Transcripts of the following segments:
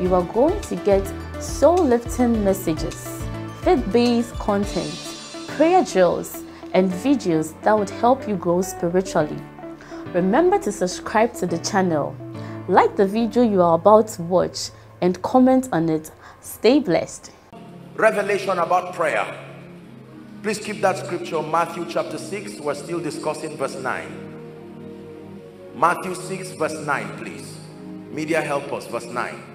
you are going to get soul-lifting messages, faith-based content, prayer drills, and videos that would help you grow spiritually. Remember to subscribe to the channel, like the video you are about to watch, and comment on it. Stay blessed. Revelation about prayer. Please keep that scripture, Matthew chapter 6. We're still discussing verse 9. Matthew 6 verse 9, please. Media help us, verse 9.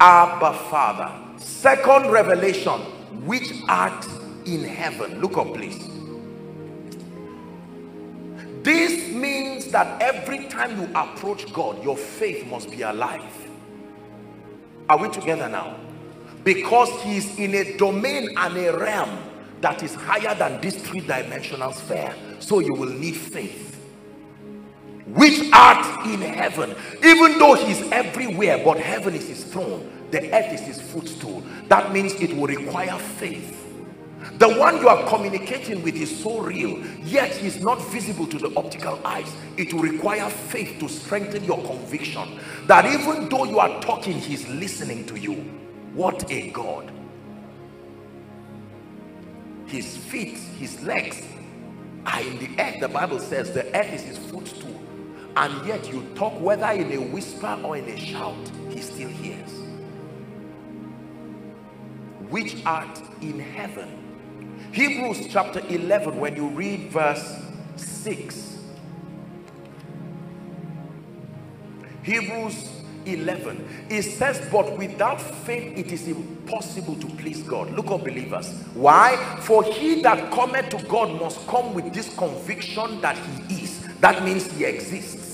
Abba Father. Second revelation, which art in heaven. Look up, please. This means that every time you approach God, your faith must be alive. Are we together now? Because he is in a domain and a realm that is higher than this three-dimensional sphere. So you will need faith. Which art in heaven. Even though he's everywhere, but heaven is his throne. The earth is his footstool. That means it will require faith the one you are communicating with is so real, yet he's not visible to the optical eyes. It will require faith to strengthen your conviction that even though you are talking, he's listening to you. What a God. His feet, his legs are in the earth. The Bible says the earth is his footstool. And yet you talk whether in a whisper or in a shout, he still hears. Which art in heaven. Hebrews chapter 11, when you read verse 6. Hebrews 11 it says but without faith it is impossible to please god. Look up believers. Why? For he that cometh to god must come with this conviction that he is. That means he exists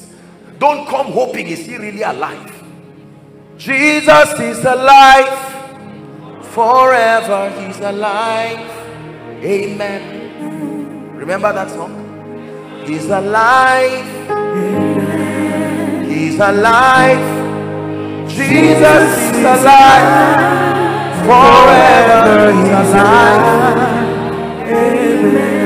don't come hoping is he really alive jesus is alive forever he's alive Amen. Remember that song? He's alive. He's alive. Jesus is alive. Forever he's alive. Amen.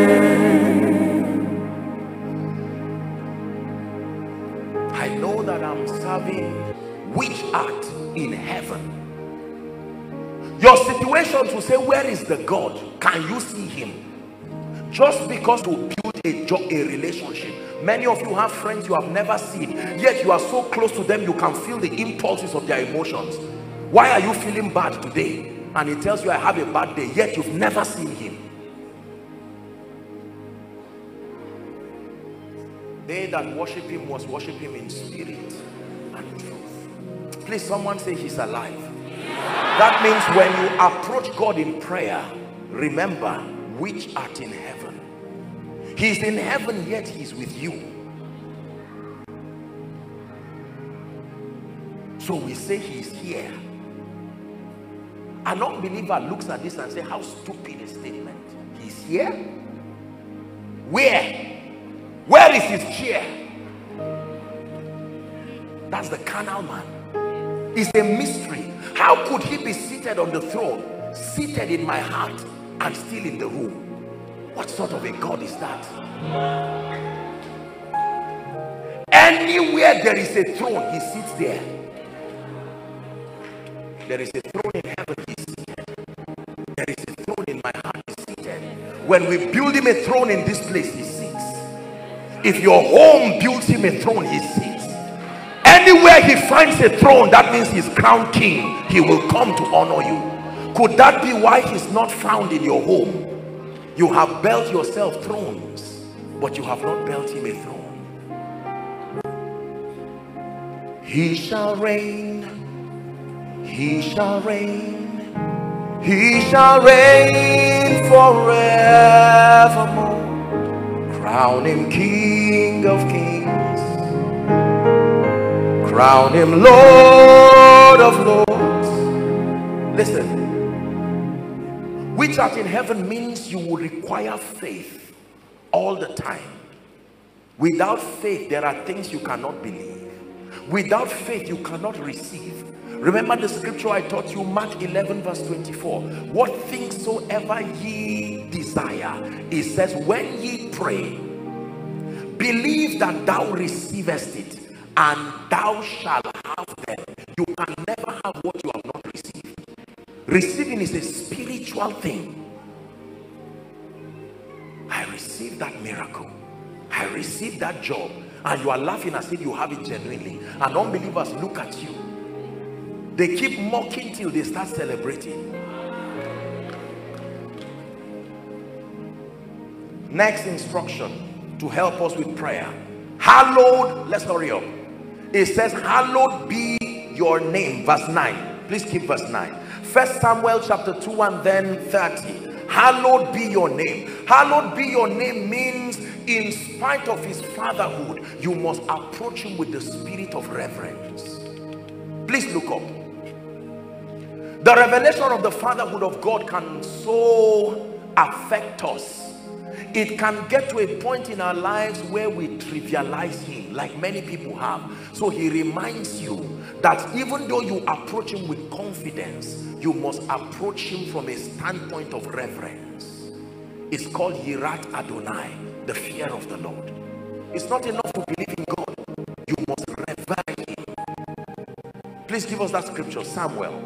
Say where is the god? Can you see him? Just because to build a job a relationship many of you have friends you have never seen yet you are so close to them you can feel the impulses of their emotions. Why are you feeling bad today? And he tells you i have a bad day yet you've never seen him. They that worship him must worship him in spirit and truth. Please someone say he's alive that means when you approach God in prayer, remember which art in heaven. He's in heaven, yet he's with you. So we say he's here. An unbeliever looks at this and say, how stupid a statement. He's here? Where? Where is his chair? That's the carnal man. It's a mystery. How could he be seated on the throne, seated in my heart, and still in the room? What sort of a God is that? Anywhere there is a throne, he sits there. There is a throne in heaven, seated. There is a throne in my heart, he's seated. When we build him a throne in this place, he sits. If your home builds him a throne, he sits anywhere he finds a throne that means he's crowned king he will come to honor you. Could that be why he's not found in your home? You have built yourself thrones but you have not built him a throne. He shall reign he shall reign he shall reign forevermore crown him king of kings Crown him Lord of Lords. listen. Which art in heaven means you will require faith all the time. Without faith there are things you cannot believe. Without faith you cannot receive. Remember the scripture i taught you mark 11 verse 24 what things soever ye desire it says when ye pray believe that thou receivest it and thou shalt have them. You can never have what you have not received. Receiving is a spiritual thing. I received that miracle. I received that job. And you are laughing as if you have it genuinely. And unbelievers look at you. They keep mocking till they start celebrating. Next instruction to help us with prayer. Hallowed let's hurry up it says hallowed be your name. Verse 9 please keep verse 9 first samuel chapter 2 and then 30 hallowed be your name. Hallowed be your name means in spite of his fatherhood you must approach him with the spirit of reverence. Please look up. The revelation of the fatherhood of god can so affect us it can get to a point in our lives where we trivialize him like many people have. So he reminds you that even though you approach him with confidence you must approach him from a standpoint of reverence. It's called yirat adonai the fear of the lord. It's not enough to believe in god. You must revere him. Please give us that scripture samuel.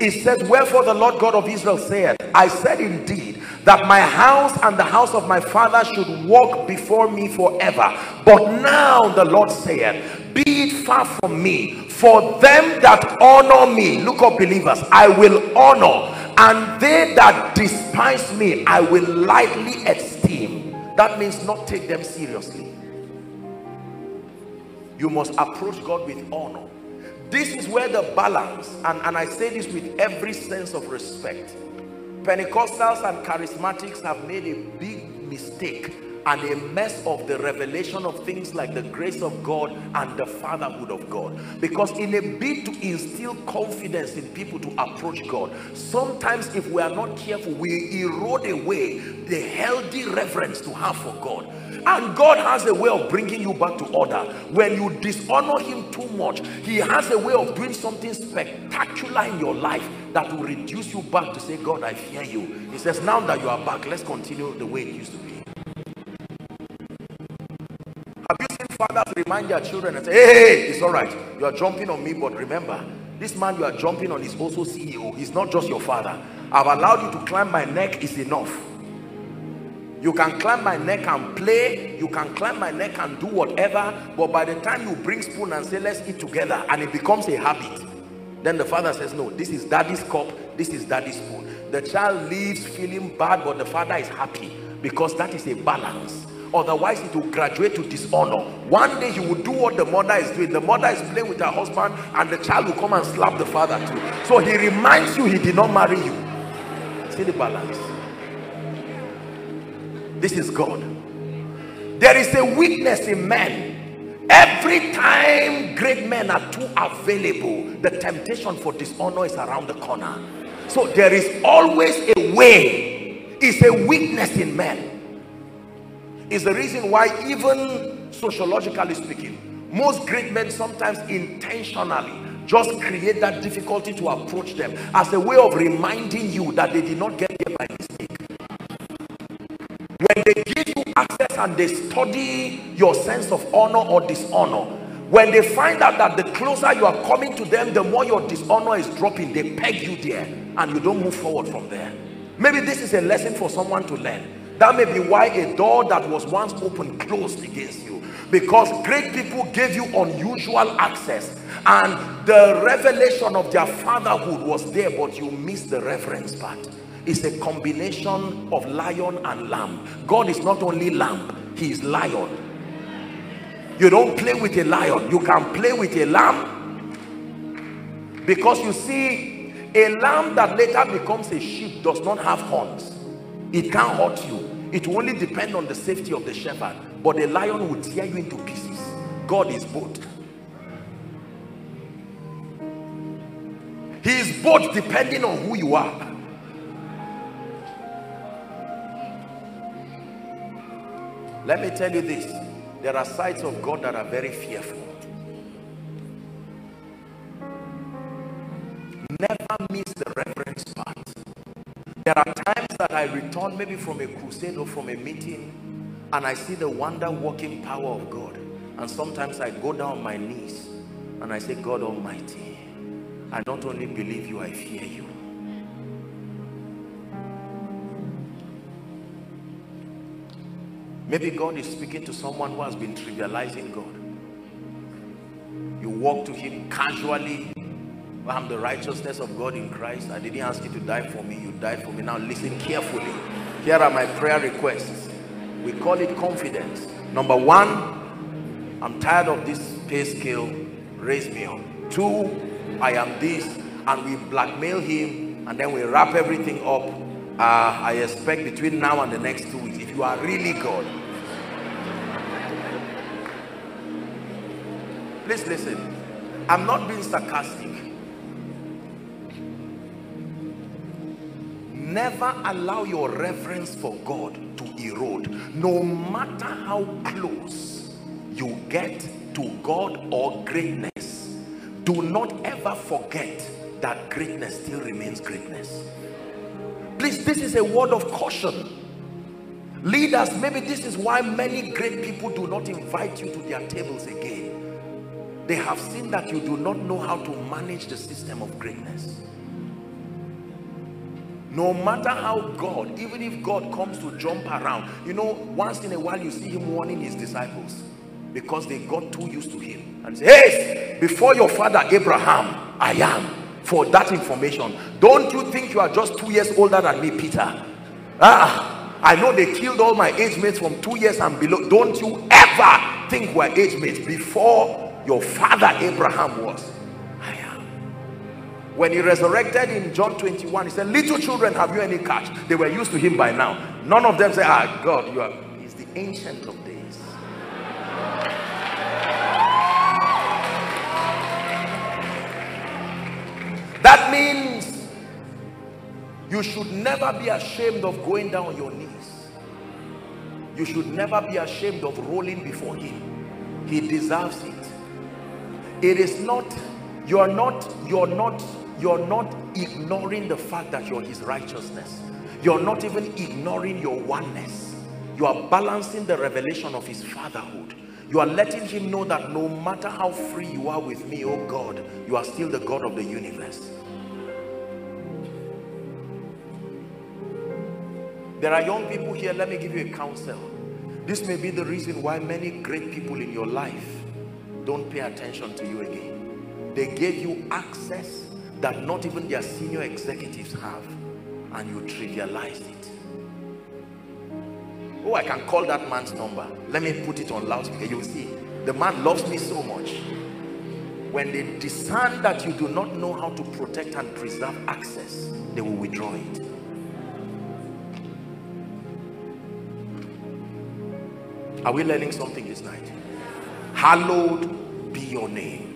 It says wherefore the lord god of israel said i said indeed that my house and the house of my father should walk before me forever. But now the lord saith be it far from me. For them that honor me look up believers i will honor and they that despise me i will lightly esteem. That means not take them seriously. You must approach god with honor. This is where the balance and and i say this with every sense of respect Pentecostals and charismatics have made a big mistake and a mess of the revelation of things like the grace of God and the fatherhood of God. Because in a bid to instill confidence in people to approach God sometimes if we are not careful we erode away the healthy reverence to have for God. And God has a way of bringing you back to order. When you dishonor him too much he has a way of doing something spectacular in your life that will reduce you back to say God I fear you. He says now that you are back let's continue the way it used to be fathers remind their children and say, hey, hey, it's all right. You are jumping on me, but remember, this man you are jumping on is also CEO. He's not just your father. I've allowed you to climb my neck is enough. You can climb my neck and play. You can climb my neck and do whatever. But by the time you bring spoon and say, let's eat together, and it becomes a habit, then the father says, no, this is daddy's cup. This is daddy's spoon. The child leaves feeling bad, but the father is happy because that is a balance otherwise it will graduate to dishonor. One day he will do what the mother is doing. The mother is playing with her husband and the child will come and slap the father too. So he reminds you he did not marry you. See the balance. This is god. There is a weakness in men. Every time great men are too available the temptation for dishonor is around the corner. So there is always a way. It's a weakness in men is the reason why even sociologically speaking most great men sometimes intentionally just create that difficulty to approach them as a way of reminding you that they did not get there by mistake. When they give you access and they study your sense of honor or dishonor when they find out that the closer you are coming to them the more your dishonor is dropping they peg you there and you don't move forward from there. Maybe this is a lesson for someone to learn that may be why a door that was once open closed against you. Because great people gave you unusual access. And the revelation of their fatherhood was there but you missed the reverence part. It's a combination of lion and lamb. God is not only lamb he is lion. You don't play with a lion. You can play with a lamb. Because you see a lamb that later becomes a sheep does not have horns. It can't hurt you it will only depend on the safety of the shepherd but the lion will tear you into pieces. God is both. He is both depending on who you are. Let me tell you this. There are sides of God that are very fearful. Never miss the reverence part there are times that I return maybe from a crusade or from a meeting and I see the wonder working power of God and sometimes I go down my knees and I say God Almighty I not only believe you, I fear you. Maybe God is speaking to someone who has been trivializing God. You walk to him casually. I'm the righteousness of God in Christ. I didn't ask you to die for me. You died for me. Now listen carefully. Here are my prayer requests. We call it confidence. Number one, I'm tired of this pay scale. Raise me up. Two, I am this and we blackmail him and then we wrap everything up uh, I expect between now and the next two weeks if you are really God please listen I'm not being sarcastic never allow your reverence for God to erode. No matter how close you get to God or greatness do not ever forget that greatness still remains greatness. Please this is a word of caution. Leaders maybe this is why many great people do not invite you to their tables again. They have seen that you do not know how to manage the system of greatness no matter how God even if God comes to jump around you know once in a while you see him warning his disciples because they got too used to him and say hey before your father abraham i am for that information. Don't you think you are just two years older than me peter? Ah i know they killed all my age mates from two years and below. Don't you ever think we're age mates before your father abraham was when he resurrected in john 21 he said little children have you any catch they were used to him by now none of them say ah god you are he's the ancient of days That means you should never be ashamed of going down on your knees. You should never be ashamed of rolling before him. He deserves it. It is not, you're not, you're not, you're not ignoring the fact that you're his righteousness. You're not even ignoring your oneness. You are balancing the revelation of his fatherhood. You are letting him know that no matter how free you are with me, oh God, you are still the God of the universe. There are young people here, let me give you a counsel. This may be the reason why many great people in your life don't pay attention to you again. They gave you access that not even their senior executives have and you trivialized it. Oh, I can call that man's number. Let me put it on loudspeaker. You'll see. The man loves me so much. When they discern that you do not know how to protect and preserve access, they will withdraw it. Are we learning something this night? Hallowed be your name.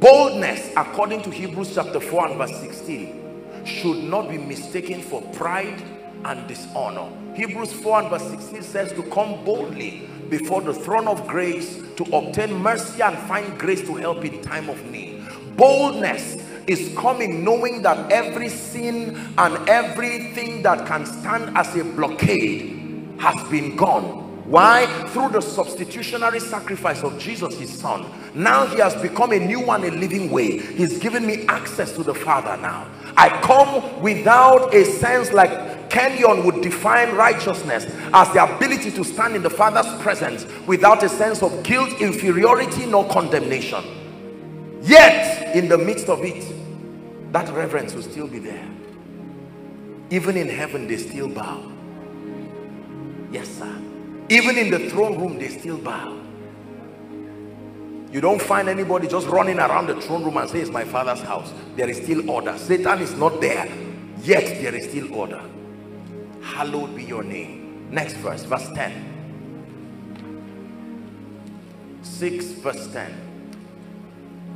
Boldness, according to Hebrews chapter 4 and verse 16, should not be mistaken for pride and dishonor. Hebrews 4 and verse 16 says to come boldly before the throne of grace to obtain mercy and find grace to help in time of need. Boldness is coming knowing that every sin and everything that can stand as a blockade has been gone why through the substitutionary sacrifice of jesus his son now he has become a new one a living way he's given me access to the father now i come without a sense like Kenyon would define righteousness as the ability to stand in the Father's presence without a sense of guilt, inferiority, nor condemnation. Yet, in the midst of it, that reverence will still be there. Even in heaven, they still bow. Yes, sir. Even in the throne room, they still bow. You don't find anybody just running around the throne room and say, it's my father's house. There is still order. Satan is not there. Yet there is still order hallowed be your name next verse verse 10 6 verse 10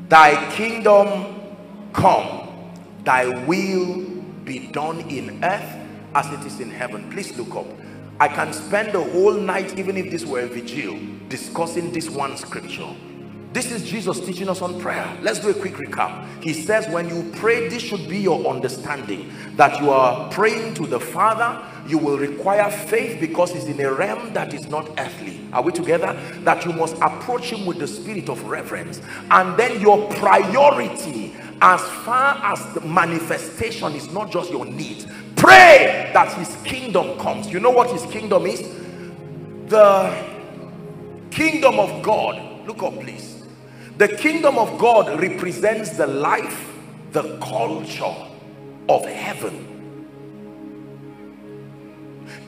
thy kingdom come thy will be done in earth as it is in heaven please look up i can spend the whole night even if this were a vigil discussing this one scripture this is Jesus teaching us on prayer. Let's do a quick recap. He says when you pray, this should be your understanding that you are praying to the Father. You will require faith because it's in a realm that is not earthly. Are we together? That you must approach him with the spirit of reverence. And then your priority as far as the manifestation is not just your needs. Pray that his kingdom comes. You know what his kingdom is? The kingdom of God. Look up please the kingdom of God represents the life, the culture of heaven.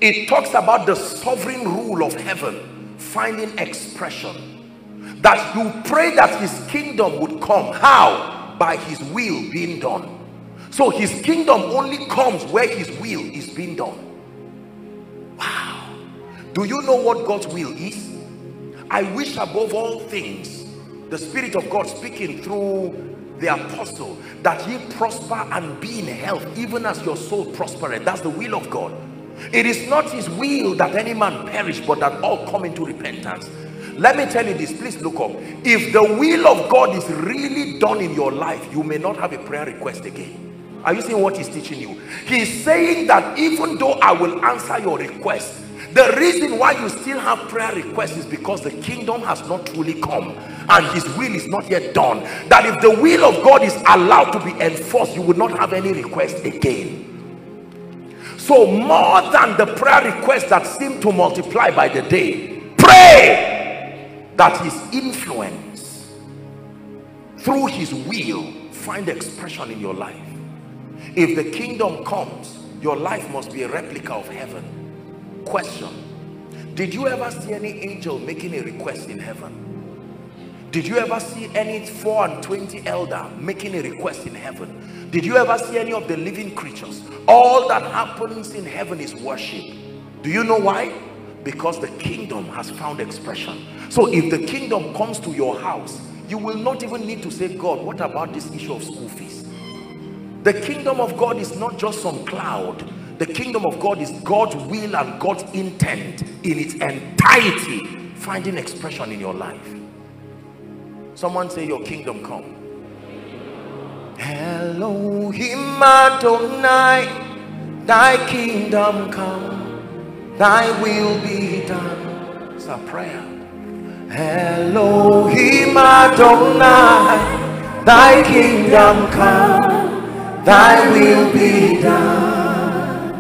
It talks about the sovereign rule of heaven finding expression. That you pray that his kingdom would come. How? By his will being done. So his kingdom only comes where his will is being done. Wow. Do you know what God's will is? I wish above all things the Spirit of God speaking through the apostle that ye prosper and be in health even as your soul prospereth. That's the will of God. It is not his will that any man perish but that all come into repentance. Let me tell you this, please look up. If the will of God is really done in your life, you may not have a prayer request again. Are you seeing what he's teaching you? He's saying that even though I will answer your request, the reason why you still have prayer requests is because the kingdom has not truly come and his will is not yet done. That if the will of God is allowed to be enforced, you will not have any request again. So more than the prayer requests that seem to multiply by the day, pray that his influence through his will find expression in your life. If the kingdom comes, your life must be a replica of heaven Question. Did you ever see any angel making a request in heaven? Did you ever see any 4 and 20 elder making a request in heaven? Did you ever see any of the living creatures? All that happens in heaven is worship. Do you know why? Because the kingdom has found expression. So if the kingdom comes to your house, you will not even need to say, God, what about this issue of school fees? The kingdom of God is not just some cloud the kingdom of God is God's will and God's intent in its entirety finding expression in your life. Someone say your kingdom come. Elohim Adonai, thy kingdom come, thy will be done. It's a prayer. Elohim Adonai, thy kingdom come, thy will be done.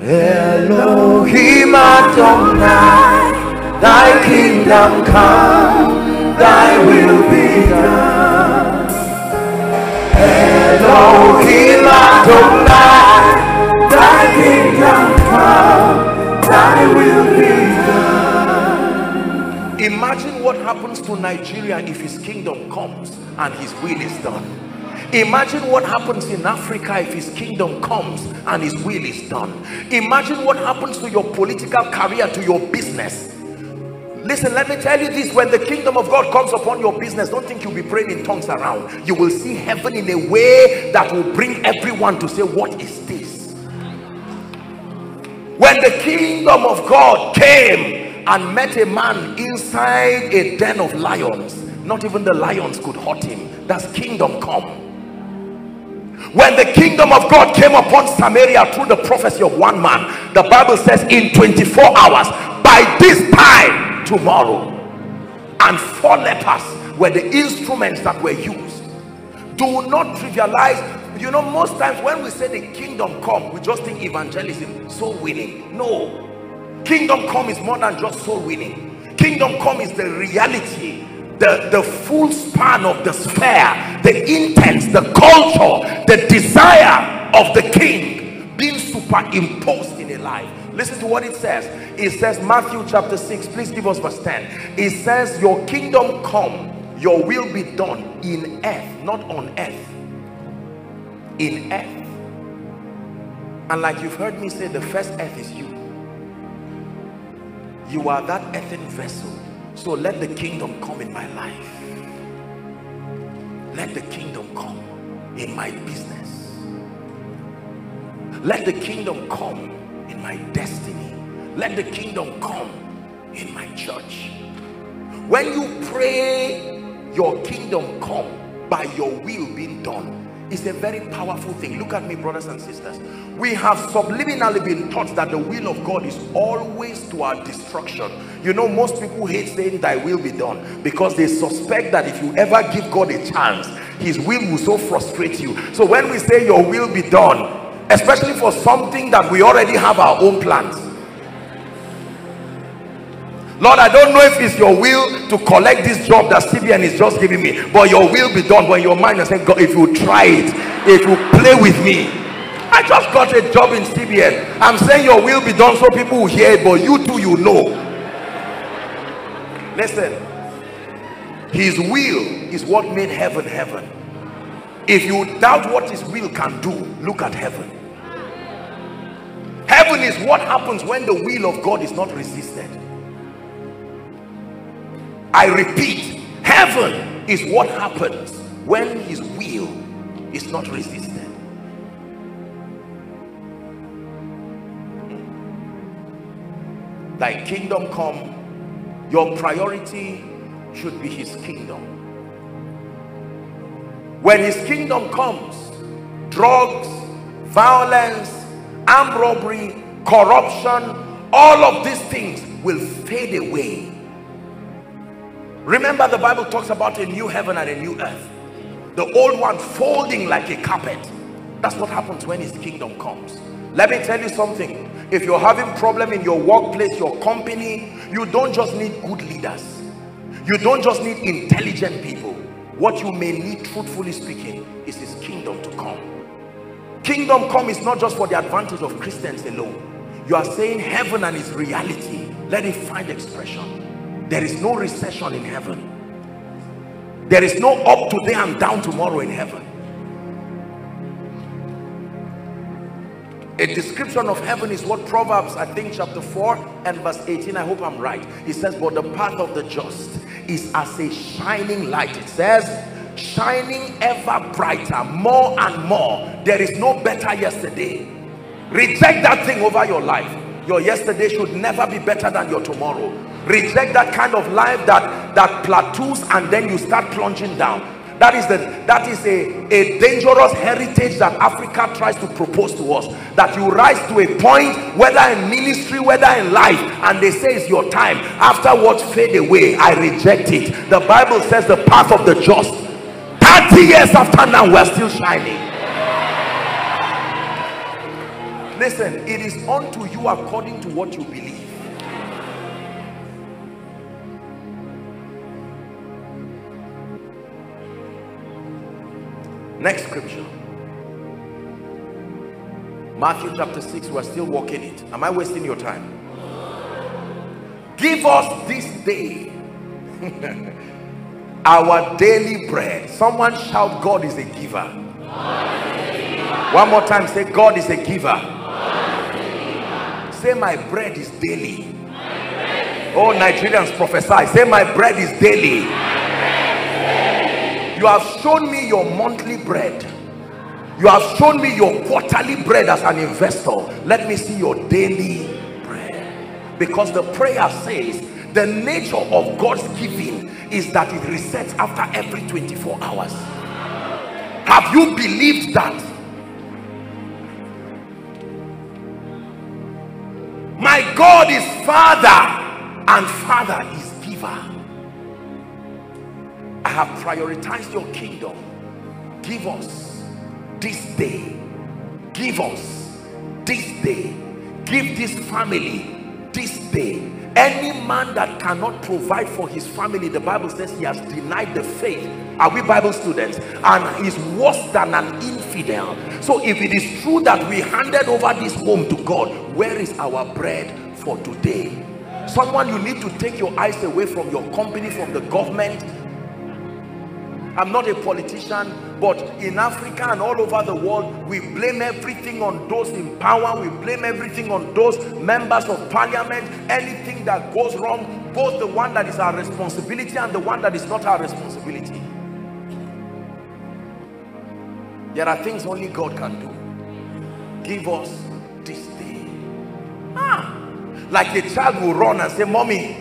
Elohim Adonai, thy kingdom come, thy will be done. Elohim Adonai, thy kingdom come, thy will be done. Imagine what happens to Nigeria if his kingdom comes and his will is done. Imagine what happens in Africa if his kingdom comes and his will is done. Imagine what happens to your political career, to your business. Listen, let me tell you this when the kingdom of God comes upon your business, don't think you'll be praying in tongues around. You will see heaven in a way that will bring everyone to say, What is this? When the kingdom of God came and met a man inside a den of lions, not even the lions could hurt him. That's kingdom come when the kingdom of God came upon Samaria through the prophecy of one man the Bible says in 24 hours by this time tomorrow and four lepers were the instruments that were used. Do not trivialize you know most times when we say the kingdom come we just think evangelism soul winning. No. Kingdom come is more than just soul winning. Kingdom come is the reality the, the full span of the sphere, the intent, the culture, the desire of the king being superimposed in a life. Listen to what it says. It says, Matthew chapter 6, please give us verse 10. It says, Your kingdom come, your will be done in earth, not on earth. In earth. And like you've heard me say, the first earth is you. You are that earthen vessel so let the kingdom come in my life. Let the kingdom come. in my business. Let the kingdom come in my destiny. Let the kingdom come in my church. When you pray, your kingdom come by your will being done is a very powerful thing. Look at me, brothers and sisters. We have subliminally been taught that the will of God is always to our destruction. You know, most people hate saying thy will be done because they suspect that if you ever give God a chance, his will will so frustrate you. So when we say your will be done, especially for something that we already have our own plans, Lord, I don't know if it's your will to collect this job that CBN is just giving me, but your will be done. When your mind is saying, God, if you try it, if you play with me, I just got a job in CBN. I'm saying your will be done so people will hear it, but you too, you know. Listen, his will is what made heaven heaven. If you doubt what his will can do, look at heaven. Heaven is what happens when the will of God is not resisted. I repeat, heaven is what happens when his will is not resisted. Thy kingdom come, your priority should be his kingdom. When his kingdom comes, drugs, violence, armed robbery, corruption, all of these things will fade away Remember the Bible talks about a new heaven and a new earth. The old one folding like a carpet. That's what happens when his kingdom comes. Let me tell you something. If you're having problem in your workplace, your company, you don't just need good leaders. You don't just need intelligent people. What you may need, truthfully speaking, is his kingdom to come. Kingdom come is not just for the advantage of Christians alone. You are saying heaven and its reality. Let it find expression there is no recession in heaven there is no up today and down tomorrow in heaven a description of heaven is what proverbs i think chapter 4 and verse 18 i hope i'm right. It says but the path of the just is as a shining light. It says shining ever brighter more and more. There is no better yesterday. Reject that thing over your life. Your yesterday should never be better than your tomorrow. Reject that kind of life that that plateaus and then you start plunging down that is the that is a a dangerous heritage that africa tries to propose to us. That you rise to a point whether in ministry whether in life and they say it's your time. Afterwards fade away i reject it. The bible says the path of the just 30 years after now we're still shining. Listen it is unto you according to what you believe next scripture. Matthew chapter 6 we're still walking it. Am I wasting your time? Give us this day our daily bread. Someone shout God is a giver. One more time say God is a giver. Say my bread is daily. Oh Nigerians prophesy. Say my bread is daily you have shown me your monthly bread. You have shown me your quarterly bread as an investor. Let me see your daily bread. Because the prayer says the nature of God's giving is that it resets after every 24 hours. Have you believed that? My God is father and father is giver I have prioritized your kingdom. Give us this day. Give us this day. Give this family this day. Any man that cannot provide for his family the bible says he has denied the faith. Are we bible students? And is worse than an infidel. So if it is true that we handed over this home to god where is our bread for today? Someone you need to take your eyes away from your company from the government I'm not a politician, but in Africa and all over the world, we blame everything on those in power. We blame everything on those members of parliament. Anything that goes wrong, both the one that is our responsibility and the one that is not our responsibility. there are things only God can do give us this day ah like a child will run and say mommy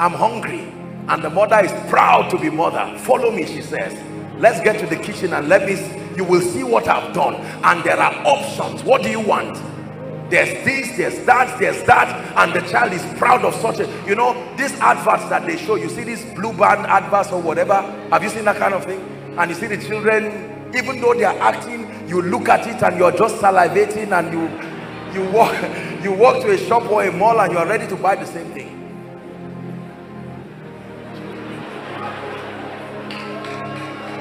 I'm hungry and the mother is proud to be mother. Follow me she says. Let's get to the kitchen and let me you will see what I've done. And there are options. What do you want? There's this there's that there's that. And the child is proud of such a you know these adverts that they show you see these blue band adverts or whatever? Have you seen that kind of thing? And you see the children even though they are acting you look at it and you're just salivating and you you walk you walk to a shop or a mall and you're ready to buy the same thing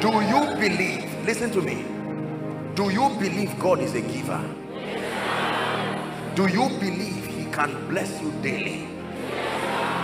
do you believe listen to me. Do you believe God is a giver? Do you believe he can bless you daily?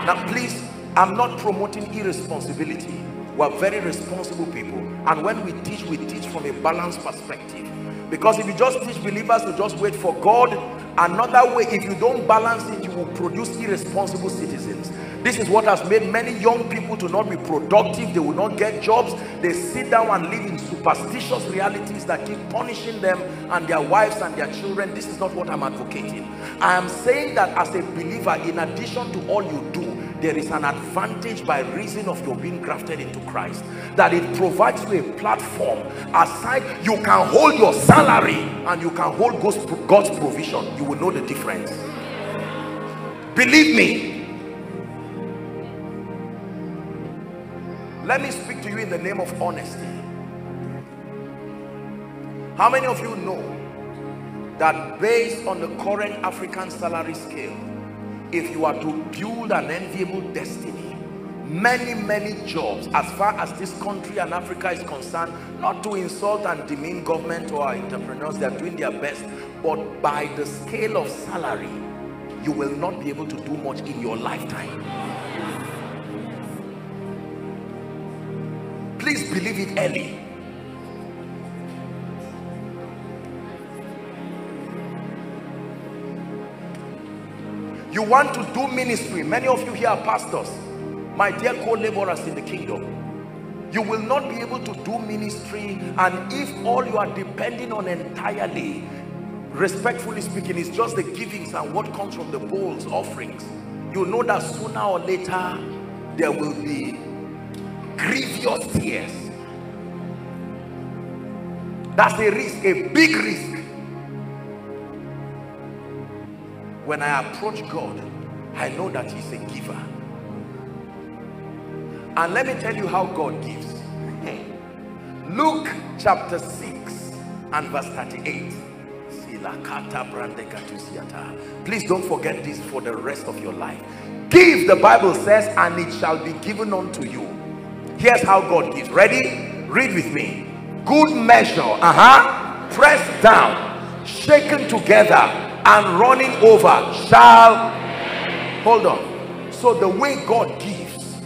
Now please I'm not promoting irresponsibility. We're very responsible people. And when we teach we teach from a balanced perspective. Because if you just teach believers to just wait for God another way if you don't balance it you will produce irresponsible citizens this is what has made many young people to not be productive. They will not get jobs. They sit down and live in superstitious realities that keep punishing them and their wives and their children. This is not what i'm advocating. I am saying that as a believer in addition to all you do there is an advantage by reason of your being grafted into Christ. That it provides you a platform aside. You can hold your salary and you can hold God's, God's provision. You will know the difference. Believe me let me speak to you in the name of honesty. How many of you know that based on the current African salary scale if you are to build an enviable destiny many many jobs as far as this country and Africa is concerned not to insult and demean government or entrepreneurs they are doing their best but by the scale of salary you will not be able to do much in your lifetime please believe it early. You want to do ministry. Many of you here are pastors. My dear co-laborers in the kingdom you will not be able to do ministry and if all you are depending on entirely respectfully speaking is just the givings and what comes from the bowls offerings you know that sooner or later there will be grievous tears that's a risk a big risk. When I approach God I know that he's a giver. And let me tell you how God gives. Luke chapter 6 and verse 38 please don't forget this for the rest of your life. Give the Bible says and it shall be given unto you here's how God gives. Ready? Read with me. Good measure uh-huh. Pressed down shaken together and running over shall hold on. So the way God gives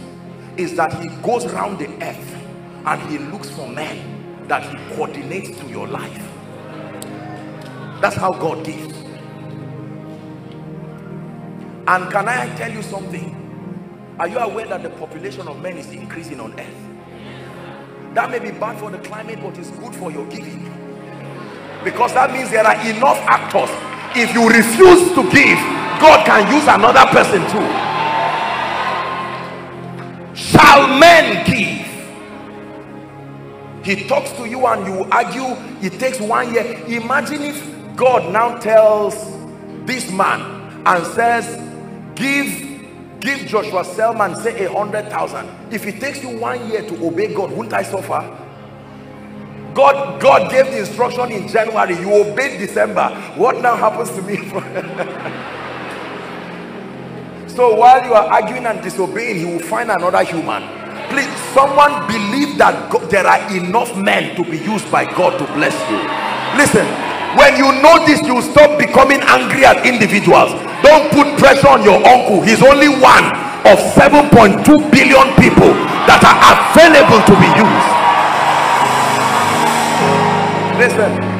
is that he goes around the earth and he looks for men that he coordinates to your life. That's how God gives. And can I tell you something are you aware that the population of men is increasing on earth? That may be bad for the climate but it's good for your giving. Because that means there are enough actors. If you refuse to give God can use another person too. Shall men give? He talks to you and you argue. It takes one year. Imagine if God now tells this man and says give give Joshua Selman say a hundred thousand if it takes you one year to obey God won't I suffer God, God gave the instruction in January. You obeyed December. What now happens to me? so while you are arguing and disobeying, he will find another human. Please, someone believe that God, there are enough men to be used by God to bless you. Listen, when you know this, you stop becoming angry at individuals. Don't put pressure on your uncle. He's only one of 7.2 billion people that are available to be used listen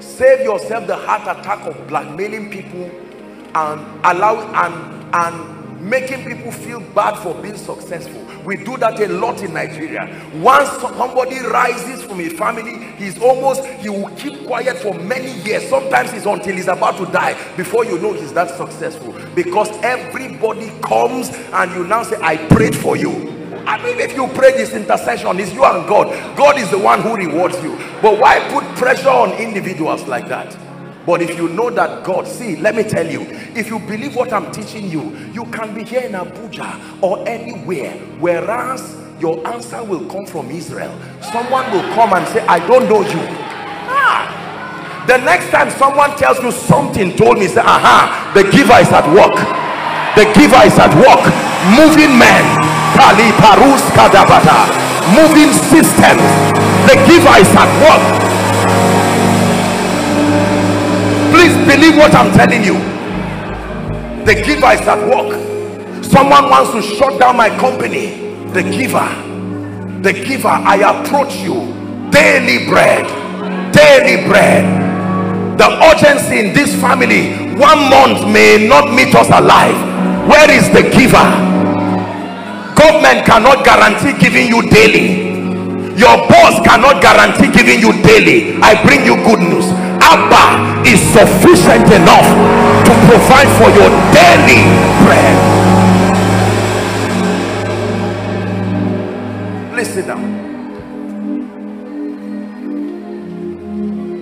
save yourself the heart attack of blackmailing people and allow and and making people feel bad for being successful we do that a lot in nigeria once somebody rises from a family he's almost he will keep quiet for many years sometimes it's until he's about to die before you know he's that successful because everybody comes and you now say i prayed for you I mean, if you pray this intercession, it's you and God. God is the one who rewards you. But why put pressure on individuals like that? But if you know that God, see, let me tell you, if you believe what I'm teaching you, you can be here in Abuja or anywhere, whereas your answer will come from Israel. Someone will come and say, I don't know you. Ah. The next time someone tells you something told me, say, aha, the giver is at work. The giver is at work. Moving men. Kali Parus Kadabata. Moving systems. The giver is at work please believe what i'm telling you. The giver is at work. Someone wants to shut down my company. The giver. The giver i approach you. Daily bread. Daily bread. The urgency in this family one month may not meet us alive. Where is the giver? Government cannot guarantee giving you daily. Your boss cannot guarantee giving you daily. I bring you good news Abba is sufficient enough to provide for your daily bread. Listen now.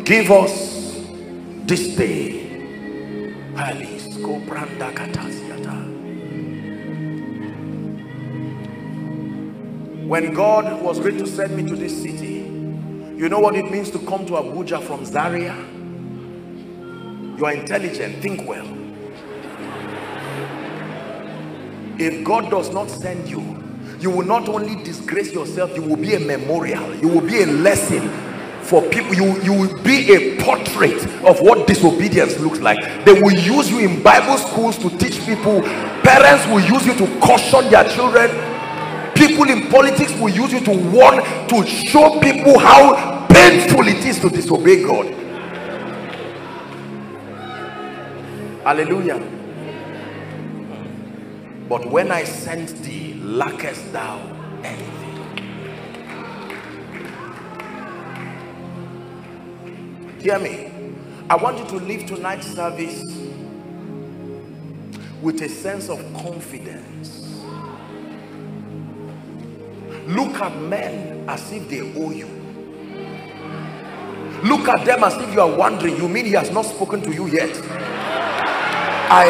Give us this day. When God was going to send me to this city, you know what it means to come to Abuja from Zaria? You are intelligent, think well. If God does not send you, you will not only disgrace yourself, you will be a memorial, you will be a lesson for people. You, you will be a portrait of what disobedience looks like. They will use you in Bible schools to teach people. Parents will use you to caution their children people in politics will use you to warn to show people how painful it is to disobey god hallelujah. But when i sent thee lackest thou anything? Hear me. I want you to leave tonight's service with a sense of confidence. Look at men as if they owe you. Look at them as if you are wondering you mean he has not spoken to you yet i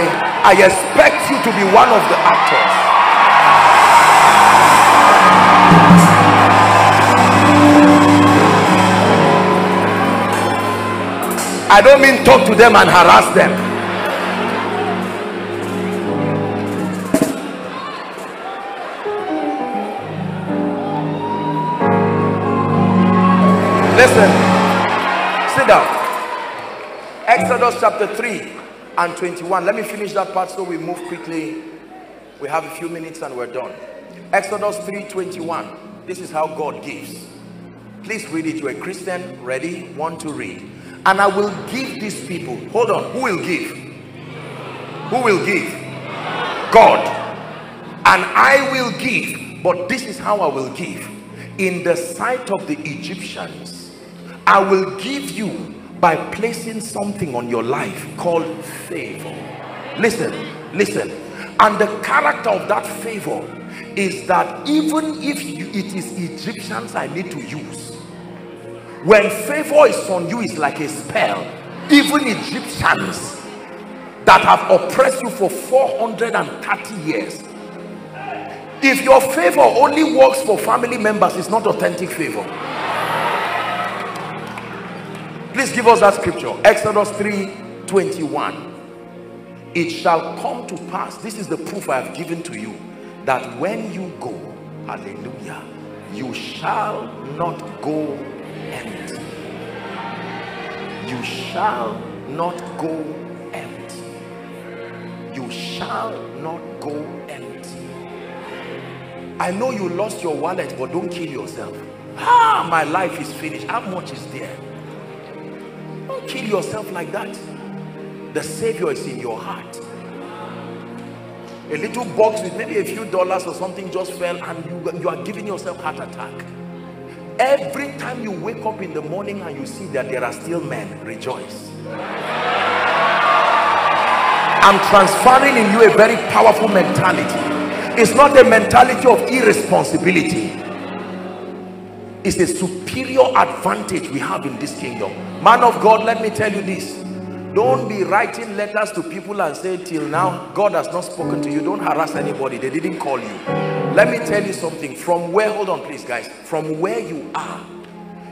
i expect you to be one of the actors i don't mean talk to them and harass them Listen. Sit down. Exodus chapter 3 and 21. Let me finish that part so we move quickly. We have a few minutes and we're done. Exodus 3 21. This is how God gives. Please read it. You're a Christian. Ready? Want to read. And I will give these people. Hold on. Who will give? Who will give? God. And I will give. But this is how I will give. In the sight of the Egyptians I will give you by placing something on your life called favor. Listen, listen. And the character of that favor is that even if you, it is Egyptians I need to use, when favor is on you, it's like a spell. Even Egyptians that have oppressed you for 430 years. If your favor only works for family members, it's not authentic favor. Please give us that scripture. Exodus 3 21. It shall come to pass. This is the proof I have given to you that when you go, hallelujah, you shall not go empty. You shall not go empty. You shall not go empty. I know you lost your wallet, but don't kill yourself. Ah, my life is finished. How much is there? Kill yourself like that. The Savior is in your heart. a little box with maybe a few dollars or something just fell and you, you are giving yourself heart attack. Every time you wake up in the morning and you see that there are still men rejoice. I'm transferring in you a very powerful mentality. It's not a mentality of irresponsibility. It's a superior advantage we have in this kingdom man of god let me tell you this. Don't be writing letters to people and say till now god has not spoken to you. Don't harass anybody. They didn't call you. Let me tell you something. From where hold on please guys. From where you are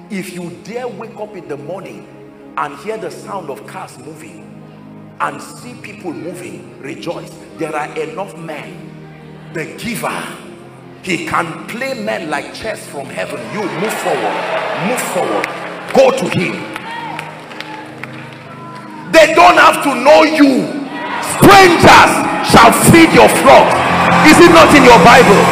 if you dare wake up in the morning and hear the sound of cars moving and see people moving rejoice. There are enough men. The giver he can play men like chess from heaven. You move forward. Move forward. Go to him they don't have to know you. Strangers shall feed your flock. Is it not in your bible?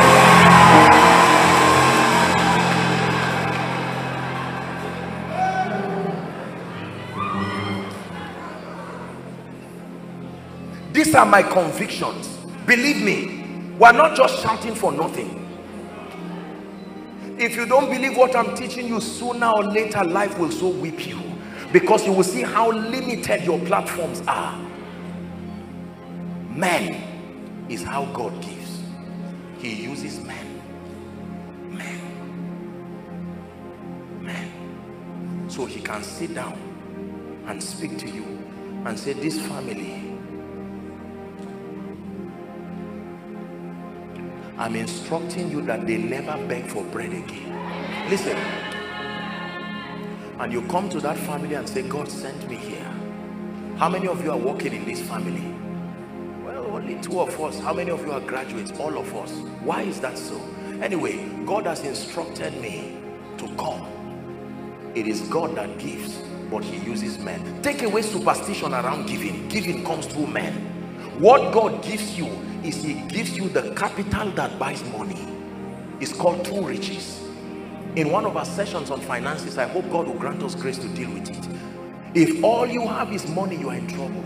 These are my convictions. Believe me we're not just shouting for nothing. If you don't believe what i'm teaching you sooner or later life will so whip you because you will see how limited your platforms are. Men is how God gives. He uses men men men so he can sit down and speak to you and say this family I'm instructing you that they never beg for bread again. Listen and you come to that family and say God sent me here. How many of you are working in this family? Well only two of us. How many of you are graduates? All of us. Why is that so? Anyway God has instructed me to come. It is God that gives but he uses men. Take away superstition around giving. Giving comes through men. What God gives you is he gives you the capital that buys money. It's called true riches in one of our sessions on finances i hope god will grant us grace to deal with it. If all you have is money you are in trouble.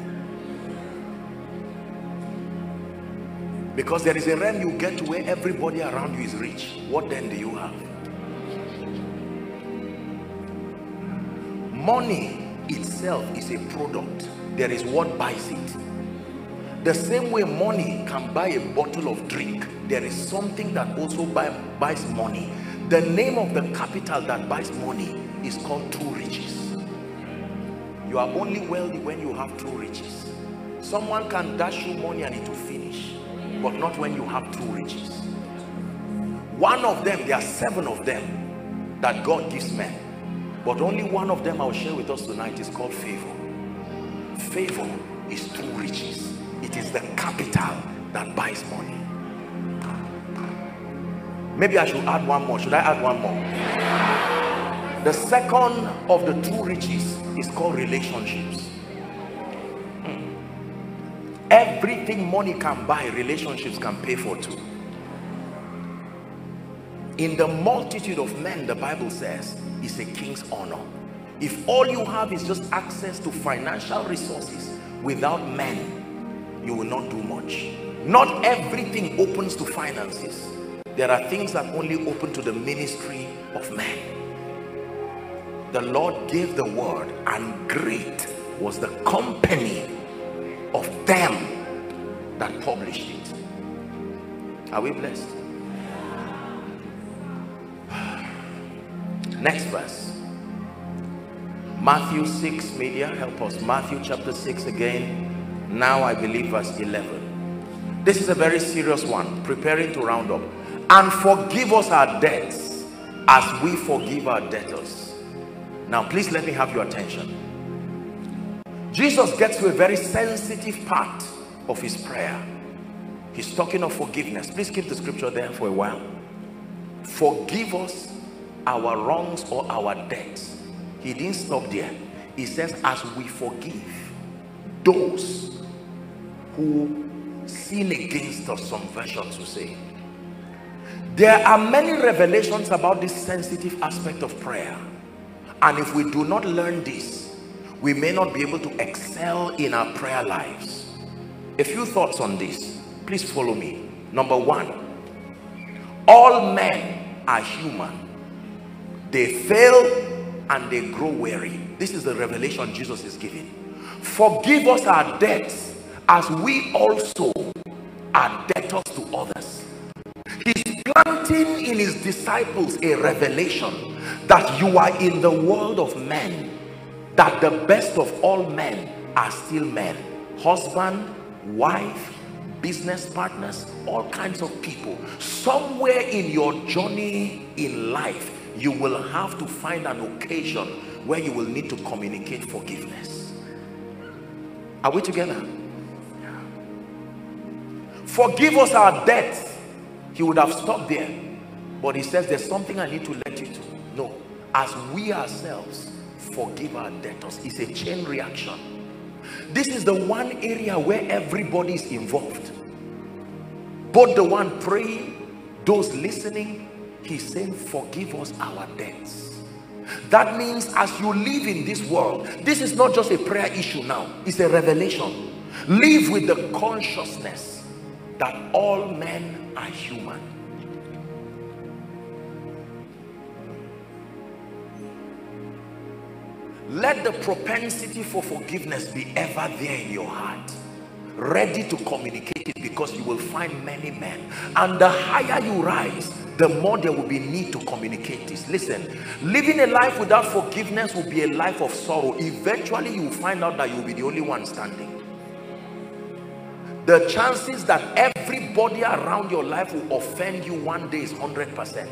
Because there is a realm you get to where everybody around you is rich. What then do you have? Money itself is a product. There is what buys it. The same way money can buy a bottle of drink there is something that also buy, buys money the name of the capital that buys money is called true riches. You are only wealthy when you have true riches. Someone can dash you money and it will finish but not when you have true riches. One of them there are seven of them that God gives men but only one of them I'll share with us tonight is called favor. Favor is true riches. It is the capital that buys money maybe I should add one more. Should I add one more? The second of the two riches is called relationships. Everything money can buy relationships can pay for too. In the multitude of men the Bible says is a king's honor. If all you have is just access to financial resources without men you will not do much. Not everything opens to finances there are things that only open to the ministry of men. The lord gave the word and great was the company of them that published it. Are we blessed? Next verse. Matthew 6 media help us. Matthew chapter 6 again. Now i believe verse 11 this is a very serious one preparing to round up and forgive us our debts as we forgive our debtors. Now please let me have your attention. Jesus gets to a very sensitive part of his prayer. He's talking of forgiveness. Please keep the scripture there for a while. Forgive us our wrongs or our debts. He didn't stop there. He says as we forgive those who sin against us some versions will say there are many revelations about this sensitive aspect of prayer. And if we do not learn this, we may not be able to excel in our prayer lives. A few thoughts on this. Please follow me. Number one, all men are human. They fail and they grow weary. This is the revelation Jesus is giving. Forgive us our debts as we also are debtors to others. Planting in his disciples a revelation that you are in the world of men, that the best of all men are still men. Husband, wife, business partners, all kinds of people. Somewhere in your journey in life, you will have to find an occasion where you will need to communicate forgiveness. Are we together? Forgive us our debts. He would have stopped there. But he says, There's something I need to let you to know. As we ourselves forgive our debtors, it's a chain reaction. This is the one area where everybody is involved. Both the one praying, those listening, he's saying, Forgive us our debts. That means as you live in this world, this is not just a prayer issue now, it's a revelation. Live with the consciousness that all men are human. Let the propensity for forgiveness be ever there in your heart ready to communicate it because you will find many men. And the higher you rise the more there will be need to communicate this. Listen living a life without forgiveness will be a life of sorrow. Eventually you will find out that you will be the only one standing the chances that everybody around your life will offend you one day is 100 percent.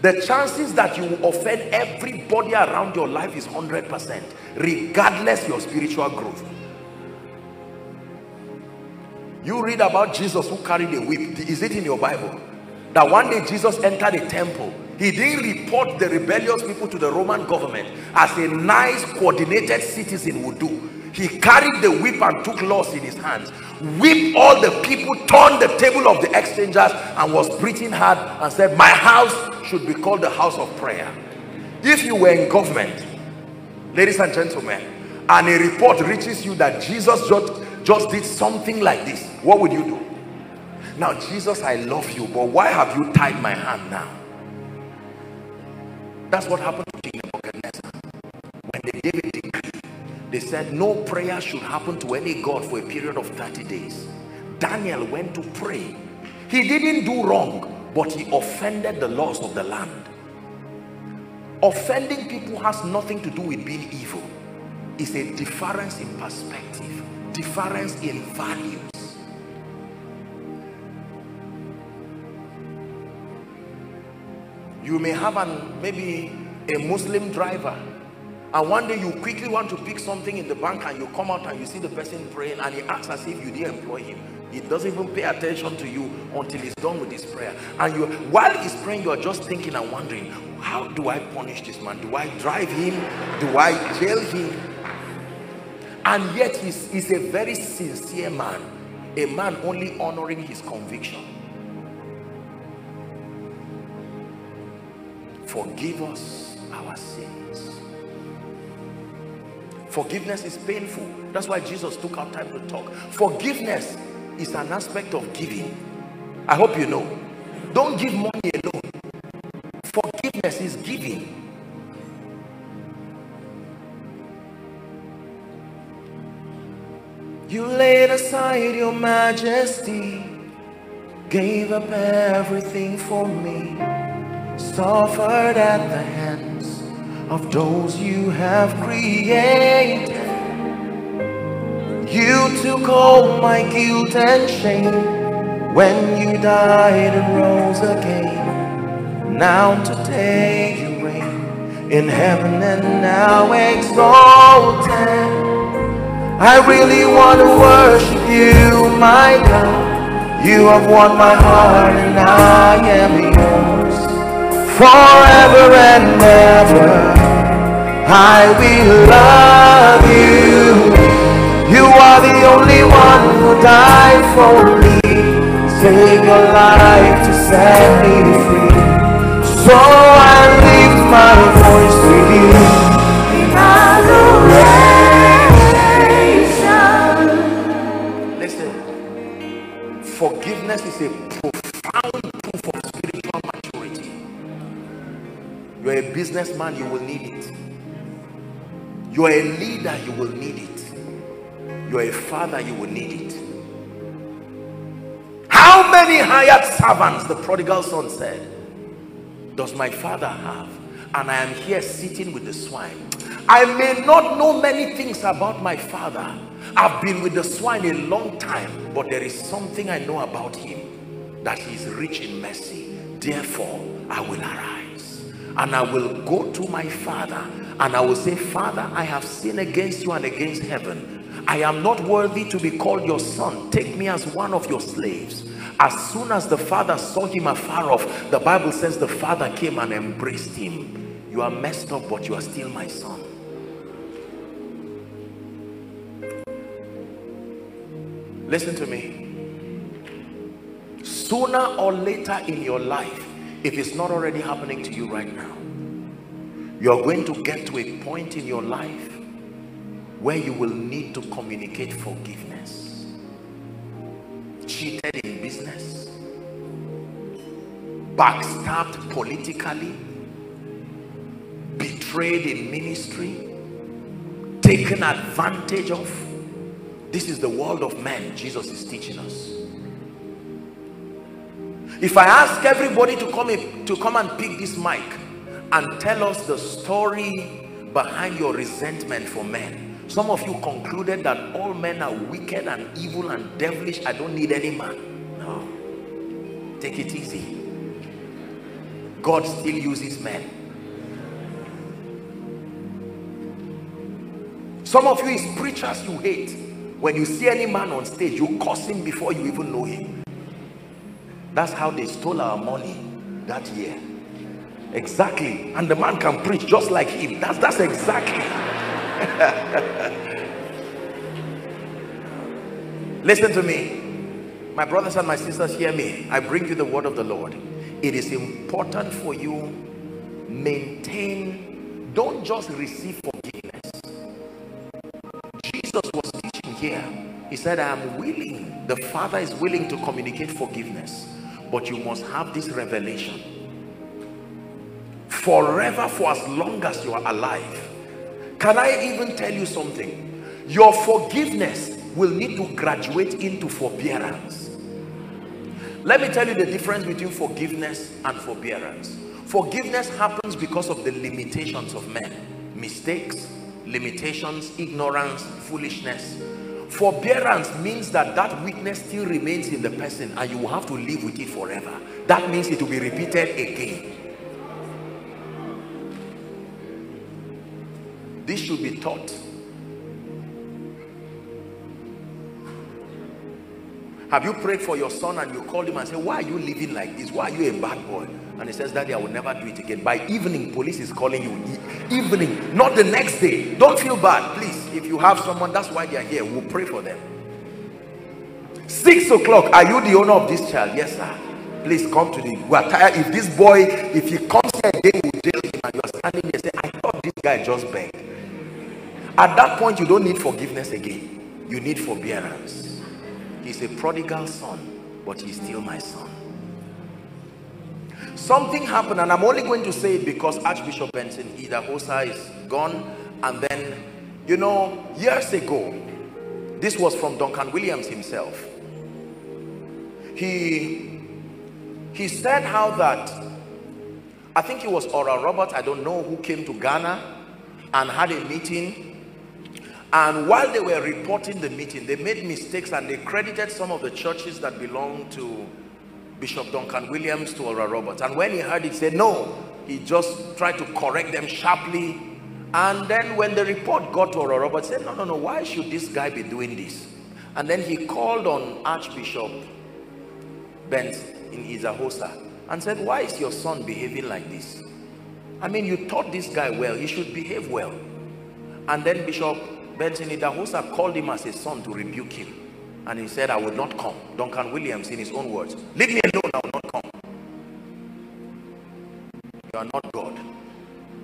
The chances that you will offend everybody around your life is 100 percent regardless your spiritual growth. You read about jesus who carried a whip. Is it in your bible? That one day jesus entered a temple. He didn't report the rebellious people to the roman government as a nice coordinated citizen would do he carried the whip and took laws in his hands. Whipped all the people turned the table of the exchangers and was preaching hard and said my house should be called the house of prayer. If you were in government ladies and gentlemen and a report reaches you that jesus just just did something like this what would you do? Now jesus i love you but why have you tied my hand now? That's what happened to king nebuchadnezzar. When they gave decree they said no prayer should happen to any god for a period of 30 days. Daniel went to pray. He didn't do wrong but he offended the laws of the land. Offending people has nothing to do with being evil. It's a difference in perspective difference in values. You may have an maybe a muslim driver and one day you quickly want to pick something in the bank and you come out and you see the person praying and he acts as if you didn't employ him. He doesn't even pay attention to you until he's done with his prayer. And you while he's praying you're just thinking and wondering how do i punish this man? Do i drive him? Do i jail him? And yet he's, he's a very sincere man a man only honoring his conviction. Forgive us our sins forgiveness is painful. That's why jesus took our time to talk. Forgiveness is an aspect of giving. I hope you know. Don't give money alone. Forgiveness is giving. You laid aside your majesty gave up everything for me suffered at the hands of those you have created. You took all my guilt and shame when you died and rose again. Now today you reign in heaven and now exalted. I really want to worship you, my God. You have won my heart and I am yours forever and ever. I will love you. You are the only one who died for me. Take your life to set me free. So I lift my voice to you. Listen, forgiveness is a profound proof of spiritual maturity. You're a businessman, you will need it. You're a leader, you will need it. You're a father, you will need it. How many hired servants, the prodigal son said, does my father have? And I am here sitting with the swine. I may not know many things about my father. I've been with the swine a long time, but there is something I know about him that he is rich in mercy. Therefore, I will arise and I will go to my father and I will say, Father, I have sinned against you and against heaven. I am not worthy to be called your son. Take me as one of your slaves. As soon as the father saw him afar off, the Bible says the father came and embraced him. You are messed up, but you are still my son. Listen to me. Sooner or later in your life, if it's not already happening to you right now, you're going to get to a point in your life where you will need to communicate forgiveness. Cheated in business, backstabbed politically, betrayed in ministry, taken advantage of this is the world of men Jesus is teaching us. If I ask everybody to come to come and pick this mic and tell us the story behind your resentment for men, some of you concluded that all men are wicked and evil and devilish. I don't need any man. No. Take it easy. God still uses men. Some of you is preachers you hate when you see any man on stage, you curse him before you even know him. That's how they stole our money that year. Exactly. And the man can preach just like him. That's that's exactly. Listen to me. My brothers and my sisters, hear me. I bring you the word of the Lord. It is important for you maintain, don't just receive forgiveness. Jesus was teaching here he said i am willing the father is willing to communicate forgiveness but you must have this revelation. Forever for as long as you are alive can i even tell you something? Your forgiveness will need to graduate into forbearance. Let me tell you the difference between forgiveness and forbearance. Forgiveness happens because of the limitations of men. Mistakes limitations ignorance foolishness forbearance means that that weakness still remains in the person and you will have to live with it forever. That means it will be repeated again. This should be taught have you prayed for your son and you called him and say why are you living like this? Why are you a bad boy? And he says daddy i will never do it again. By evening police is calling you. Evening not the next day. Don't feel bad please. If you have someone that's why they are here. We'll pray for them. Six o'clock are you the owner of this child? Yes sir. Please come to the we are tired. If this boy if he comes here again we jail him and you are standing there saying i thought this guy just begged. At that point you don't need forgiveness again. You need forbearance he's a prodigal son but he's still my son. Something happened and i'm only going to say it because archbishop benson idahosa is gone and then you know years ago this was from duncan williams himself. He he said how that i think it was oral robert i don't know who came to ghana and had a meeting and while they were reporting the meeting they made mistakes and they credited some of the churches that belong to Bishop Duncan Williams to Oral Roberts. And when he heard it, he said, no. He just tried to correct them sharply. And then when the report got to Oral Roberts, said, no, no, no, why should this guy be doing this? And then he called on Archbishop Benz in Idahosa and said, why is your son behaving like this? I mean, you taught this guy well. He should behave well. And then Bishop Benson Idahosa called him as his son to rebuke him. And he said, I will not come. Duncan Williams, in his own words, leave me alone, I will not come. You are not God.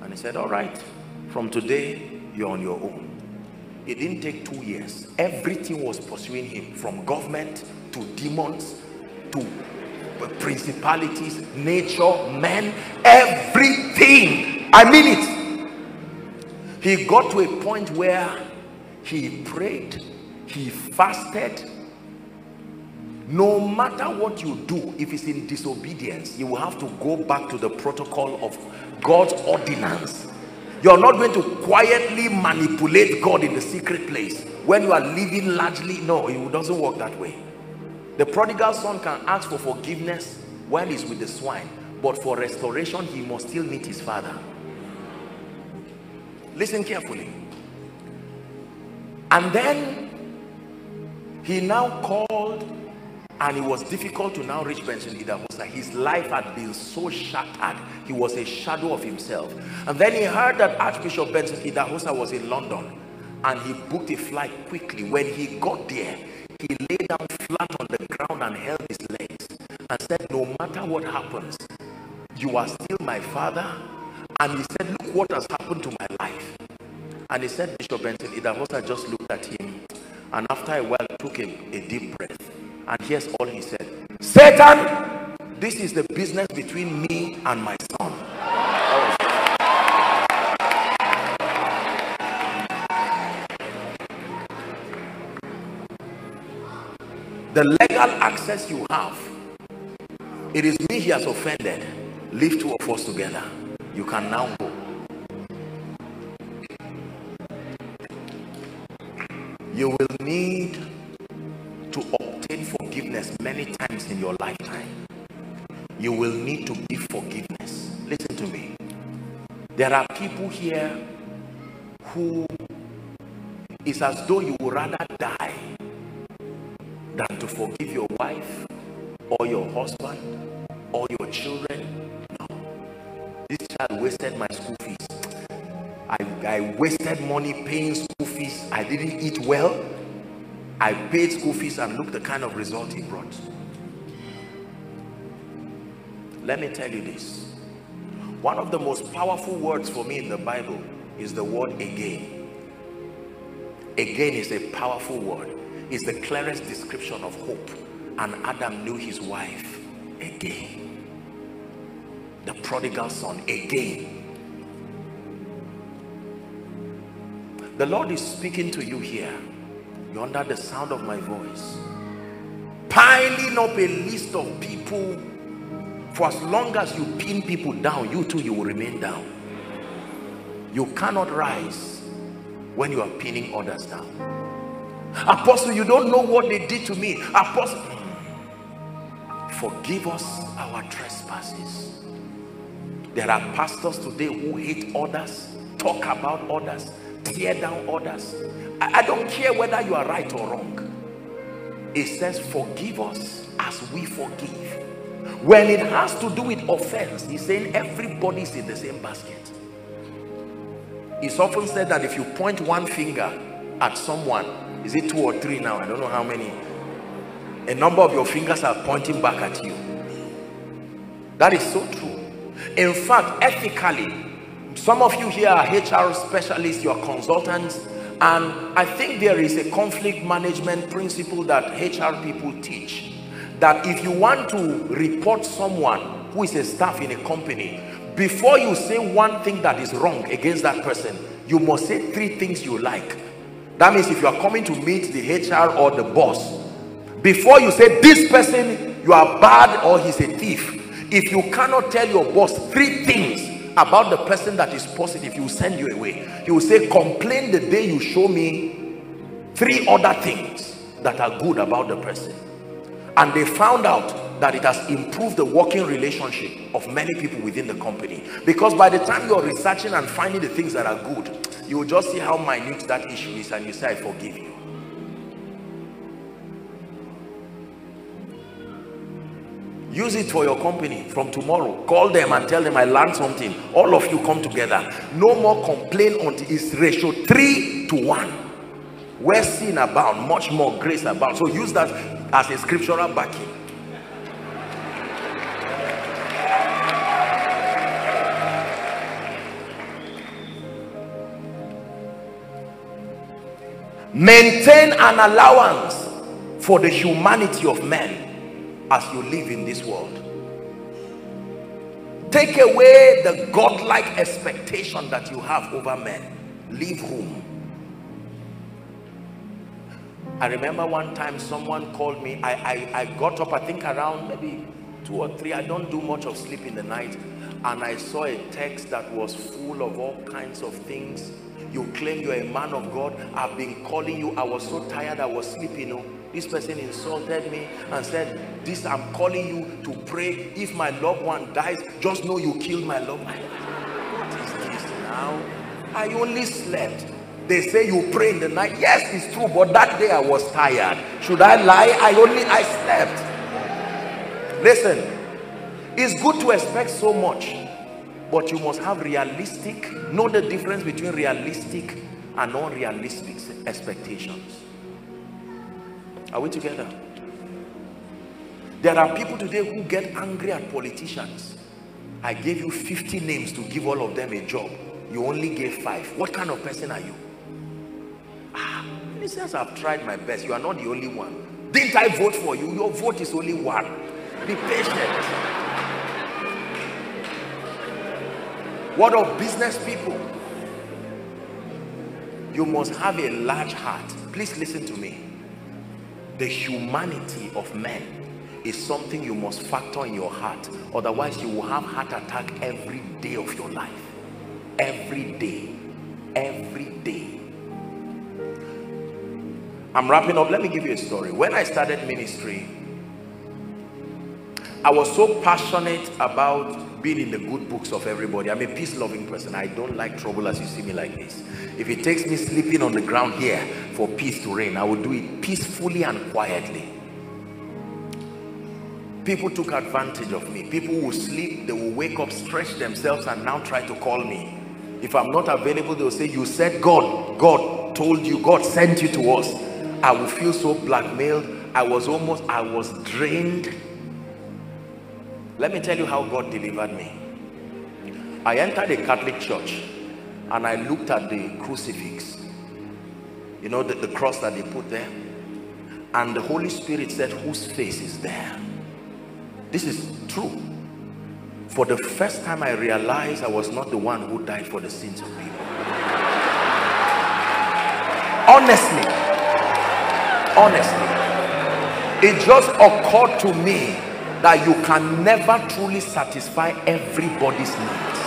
And he said, All right, from today, you're on your own. It didn't take two years. Everything was pursuing him from government to demons to principalities, nature, men, everything. I mean it. He got to a point where he prayed, he fasted. No matter what you do, if it's in disobedience, you will have to go back to the protocol of God's ordinance. You're not going to quietly manipulate God in the secret place when you are living largely. No, it doesn't work that way. The prodigal son can ask for forgiveness while he's with the swine, but for restoration, he must still meet his father. Listen carefully. And then he now called and it was difficult to now reach Benson Idahosa. His life had been so shattered. He was a shadow of himself. And then he heard that Archbishop Benson Idahosa was in London and he booked a flight quickly. When he got there, he lay down flat on the ground and held his legs and said, no matter what happens, you are still my father. And he said, look what has happened to my life. And he said, Bishop Benson Idahosa just looked at him and after a while took a, a deep breath. And here's all he said. Satan, this is the business between me and my son. the legal access you have it is me he has offended leave two of us together you can now go you will need to obtain forgiveness many times in your lifetime you will need to give forgiveness listen to me there are people here who is as though you would rather die than to forgive your wife or your husband or your children. No. This child wasted my school fees. I, I wasted money paying fees. I didn't eat well. I paid school fees and look the kind of result he brought. Let me tell you this. One of the most powerful words for me in the Bible is the word again. Again is a powerful word It's the clearest description of hope and Adam knew his wife again the prodigal son again the Lord is speaking to you here. You're under the sound of my voice. Piling up a list of people. For as long as you pin people down you too you will remain down. You cannot rise when you are pinning others down. Apostle, you don't know what they did to me. Apostle, forgive us our trespasses. There are pastors today who hate others, talk about others, tear down others. I, I don't care whether you are right or wrong. It says, forgive us as we forgive. When it has to do with offense, he's saying everybody's in the same basket. It's often said that if you point one finger at someone is it two or three now i don't know how many a number of your fingers are pointing back at you that is so true in fact ethically some of you here are hr specialists you are consultants and i think there is a conflict management principle that hr people teach that if you want to report someone who is a staff in a company before you say one thing that is wrong against that person you must say three things you like. That means if you are coming to meet the hr or the boss before you say this person you are bad or he's a thief if you cannot tell your boss three things about the person that is positive he will send you away. He will say complain the day you show me three other things that are good about the person. And they found out that it has improved the working relationship of many people within the company. Because by the time you're researching and finding the things that are good you will just see how minute that issue is and you say I forgive you use it for your company from tomorrow. Call them and tell them I learned something. All of you come together. No more complain until it's ratio three to one. Where sin abound much more grace abound. So use that as a scriptural backing. Maintain an allowance for the humanity of men as you live in this world Take away the godlike expectation that you have over men. Leave room. I remember one time someone called me. I, I, I got up, I think around maybe two or three. I don't do much of sleep in the night. And I saw a text that was full of all kinds of things. You claim you're a man of God. I've been calling you. I was so tired, I was sleeping. Know this person insulted me and said this i'm calling you to pray. If my loved one dies just know you killed my loved one. What is this now? I only slept. They say you pray in the night. Yes it's true but that day i was tired. Should i lie? I only i slept. Listen it's good to expect so much but you must have realistic know the difference between realistic and unrealistic expectations are we together? There are people today who get angry at politicians. I gave you 50 names to give all of them a job. You only gave five. What kind of person are you? Ah, says I've tried my best. You are not the only one. Didn't I vote for you? Your vote is only one. Be patient. What of business people? You must have a large heart. Please listen to me. The humanity of men is something you must factor in your heart. Otherwise you will have heart attack every day of your life. Every day. Every day. I'm wrapping up. Let me give you a story. When i started ministry i was so passionate about being in the good books of everybody i'm a peace-loving person i don't like trouble as you see me like this if it takes me sleeping on the ground here for peace to reign, I will do it peacefully and quietly. People took advantage of me. People will sleep, they will wake up, stretch themselves and now try to call me. If I'm not available, they'll say, you said God, God told you, God sent you to us. I will feel so blackmailed. I was almost, I was drained. Let me tell you how God delivered me. I entered a Catholic church and I looked at the crucifix. You know the, the cross that they put there? And the Holy Spirit said whose face is there? This is true. For the first time I realized I was not the one who died for the sins of people. Honestly. Honestly. It just occurred to me that you can never truly satisfy everybody's needs.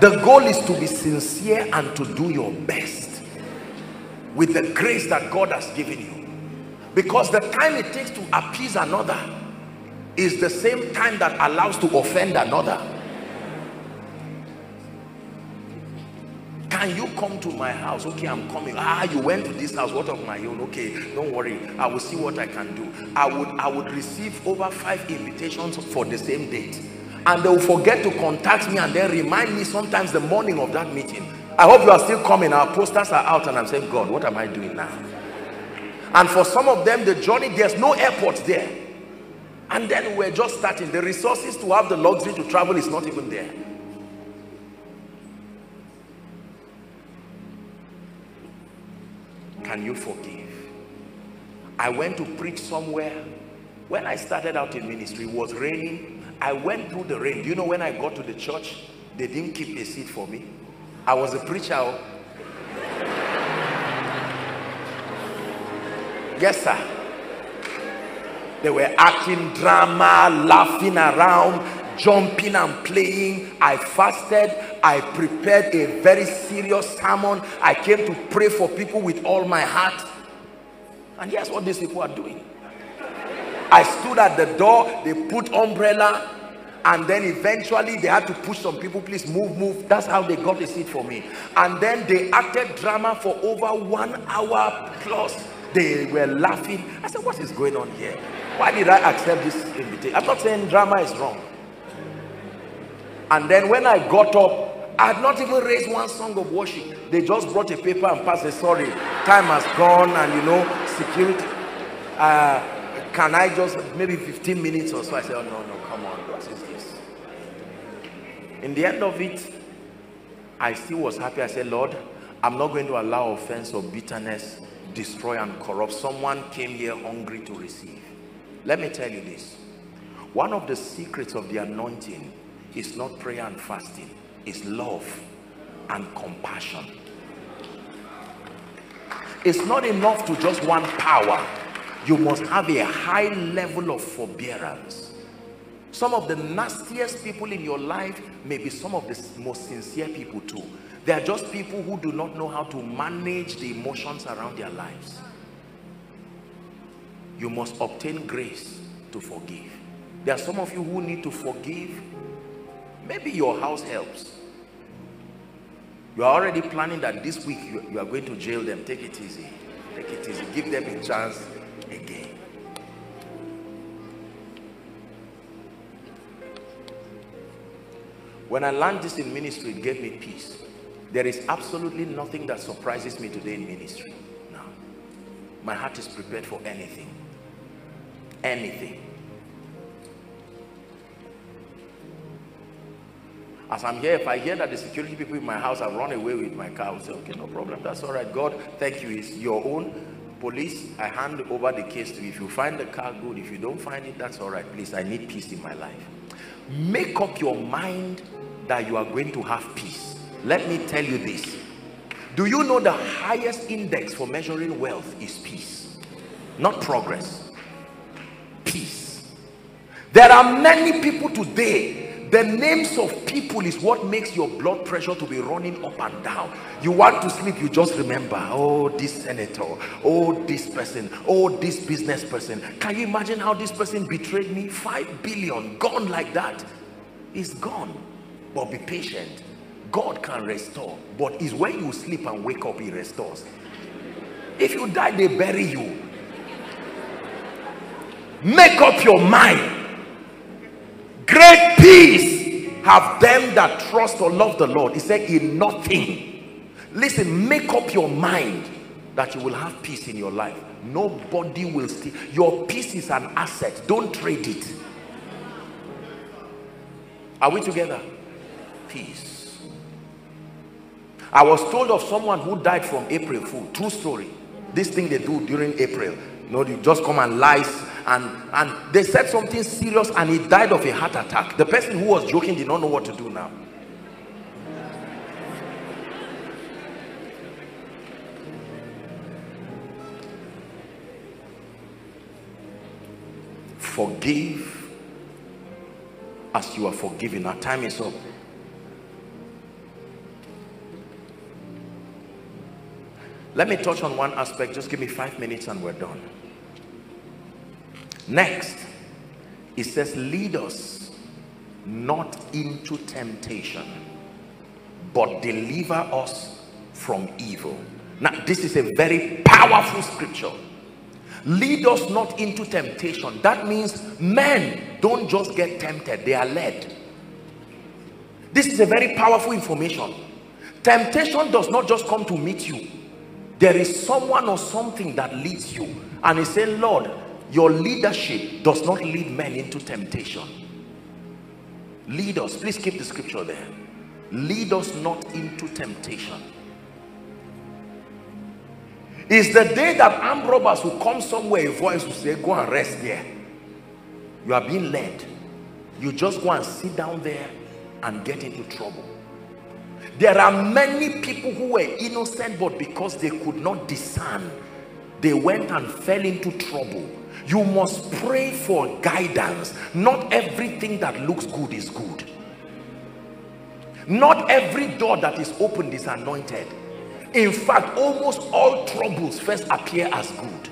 The goal is to be sincere and to do your best with the grace that God has given you. Because the time it takes to appease another is the same time that allows to offend another can you come to my house? Okay i'm coming. Ah you went to this house. What of my own? Okay don't worry. I will see what i can do. I would i would receive over five invitations for the same date. And they will forget to contact me and then remind me sometimes the morning of that meeting. I hope you are still coming. Our posters are out and i'm saying god what am i doing now? And for some of them the journey there's no airport there. And then we're just starting. The resources to have the luxury to travel is not even there can you forgive i went to preach somewhere when i started out in ministry it was raining I went through the rain. Do you know when I got to the church, they didn't keep a seat for me. I was a preacher. Oh. Yes, sir. They were acting drama, laughing around, jumping and playing. I fasted. I prepared a very serious sermon. I came to pray for people with all my heart. And here's what these people are doing. I stood at the door, they put umbrella, and then eventually they had to push some people, please move, move. That's how they got a seat for me. And then they acted drama for over one hour plus. They were laughing. I said, what is going on here? Why did I accept this invitation? I'm not saying drama is wrong. And then when I got up, I had not even raised one song of worship. They just brought a paper and passed a Sorry, time has gone and you know, security. Uh, can I just maybe 15 minutes or so? I said, oh, no, no, come on. What is this? In the end of it, I still was happy. I said, Lord, I'm not going to allow offense or bitterness destroy and corrupt. Someone came here hungry to receive. Let me tell you this. one of the secrets of the anointing is not prayer and fasting. It's love and compassion. It's not enough to just want power. You must have a high level of forbearance. Some of the nastiest people in your life may be some of the most sincere people too. They are just people who do not know how to manage the emotions around their lives. You must obtain grace to forgive. There are some of you who need to forgive maybe your house helps. You are already planning that this week you, you are going to jail them. Take it easy. Take it easy. Give them a chance again. When i learned this in ministry it gave me peace. There is absolutely nothing that surprises me today in ministry. Now my heart is prepared for anything. Anything As I'm here, if I hear that the security people in my house have run away with my car, I'll say, okay, no problem. That's all right. God, thank you. It's your own police. I hand over the case to you. If you find the car good, if you don't find it, that's all right. Please, I need peace in my life. Make up your mind that you are going to have peace. Let me tell you this. Do you know the highest index for measuring wealth is peace, not progress? Peace. There are many people today the names of people is what makes your blood pressure to be running up and down. You want to sleep you just remember oh this senator oh this person oh this business person. Can you imagine how this person betrayed me? Five billion gone like that. Is gone. But be patient. God can restore but it's when you sleep and wake up he restores. If you die they bury you. Make up your mind great peace have them that trust or love the Lord. He said, in nothing. Listen, make up your mind that you will have peace in your life. Nobody will steal. Your peace is an asset. Don't trade it. Are we together? Peace. I was told of someone who died from April Fool. True story. This thing they do during April. No, you just come and lies and and they said something serious and he died of a heart attack. The person who was joking did not know what to do now. Forgive as you are forgiven. Our time is up. Let me touch on one aspect. Just give me five minutes and we're done Next, it says, lead us not into temptation, but deliver us from evil. Now, this is a very powerful scripture. Lead us not into temptation. That means men don't just get tempted, they are led. This is a very powerful information. Temptation does not just come to meet you. There is someone or something that leads you. And he said, Lord, your leadership does not lead men into temptation. Lead us. Please keep the scripture there. Lead us not into temptation. Is the day that armed robbers will come somewhere a voice will say go and rest there. You are being led. You just go and sit down there and get into trouble. There are many people who were innocent but because they could not discern they went and fell into trouble you must pray for guidance. Not everything that looks good is good. Not every door that is opened is anointed. In fact almost all troubles first appear as good.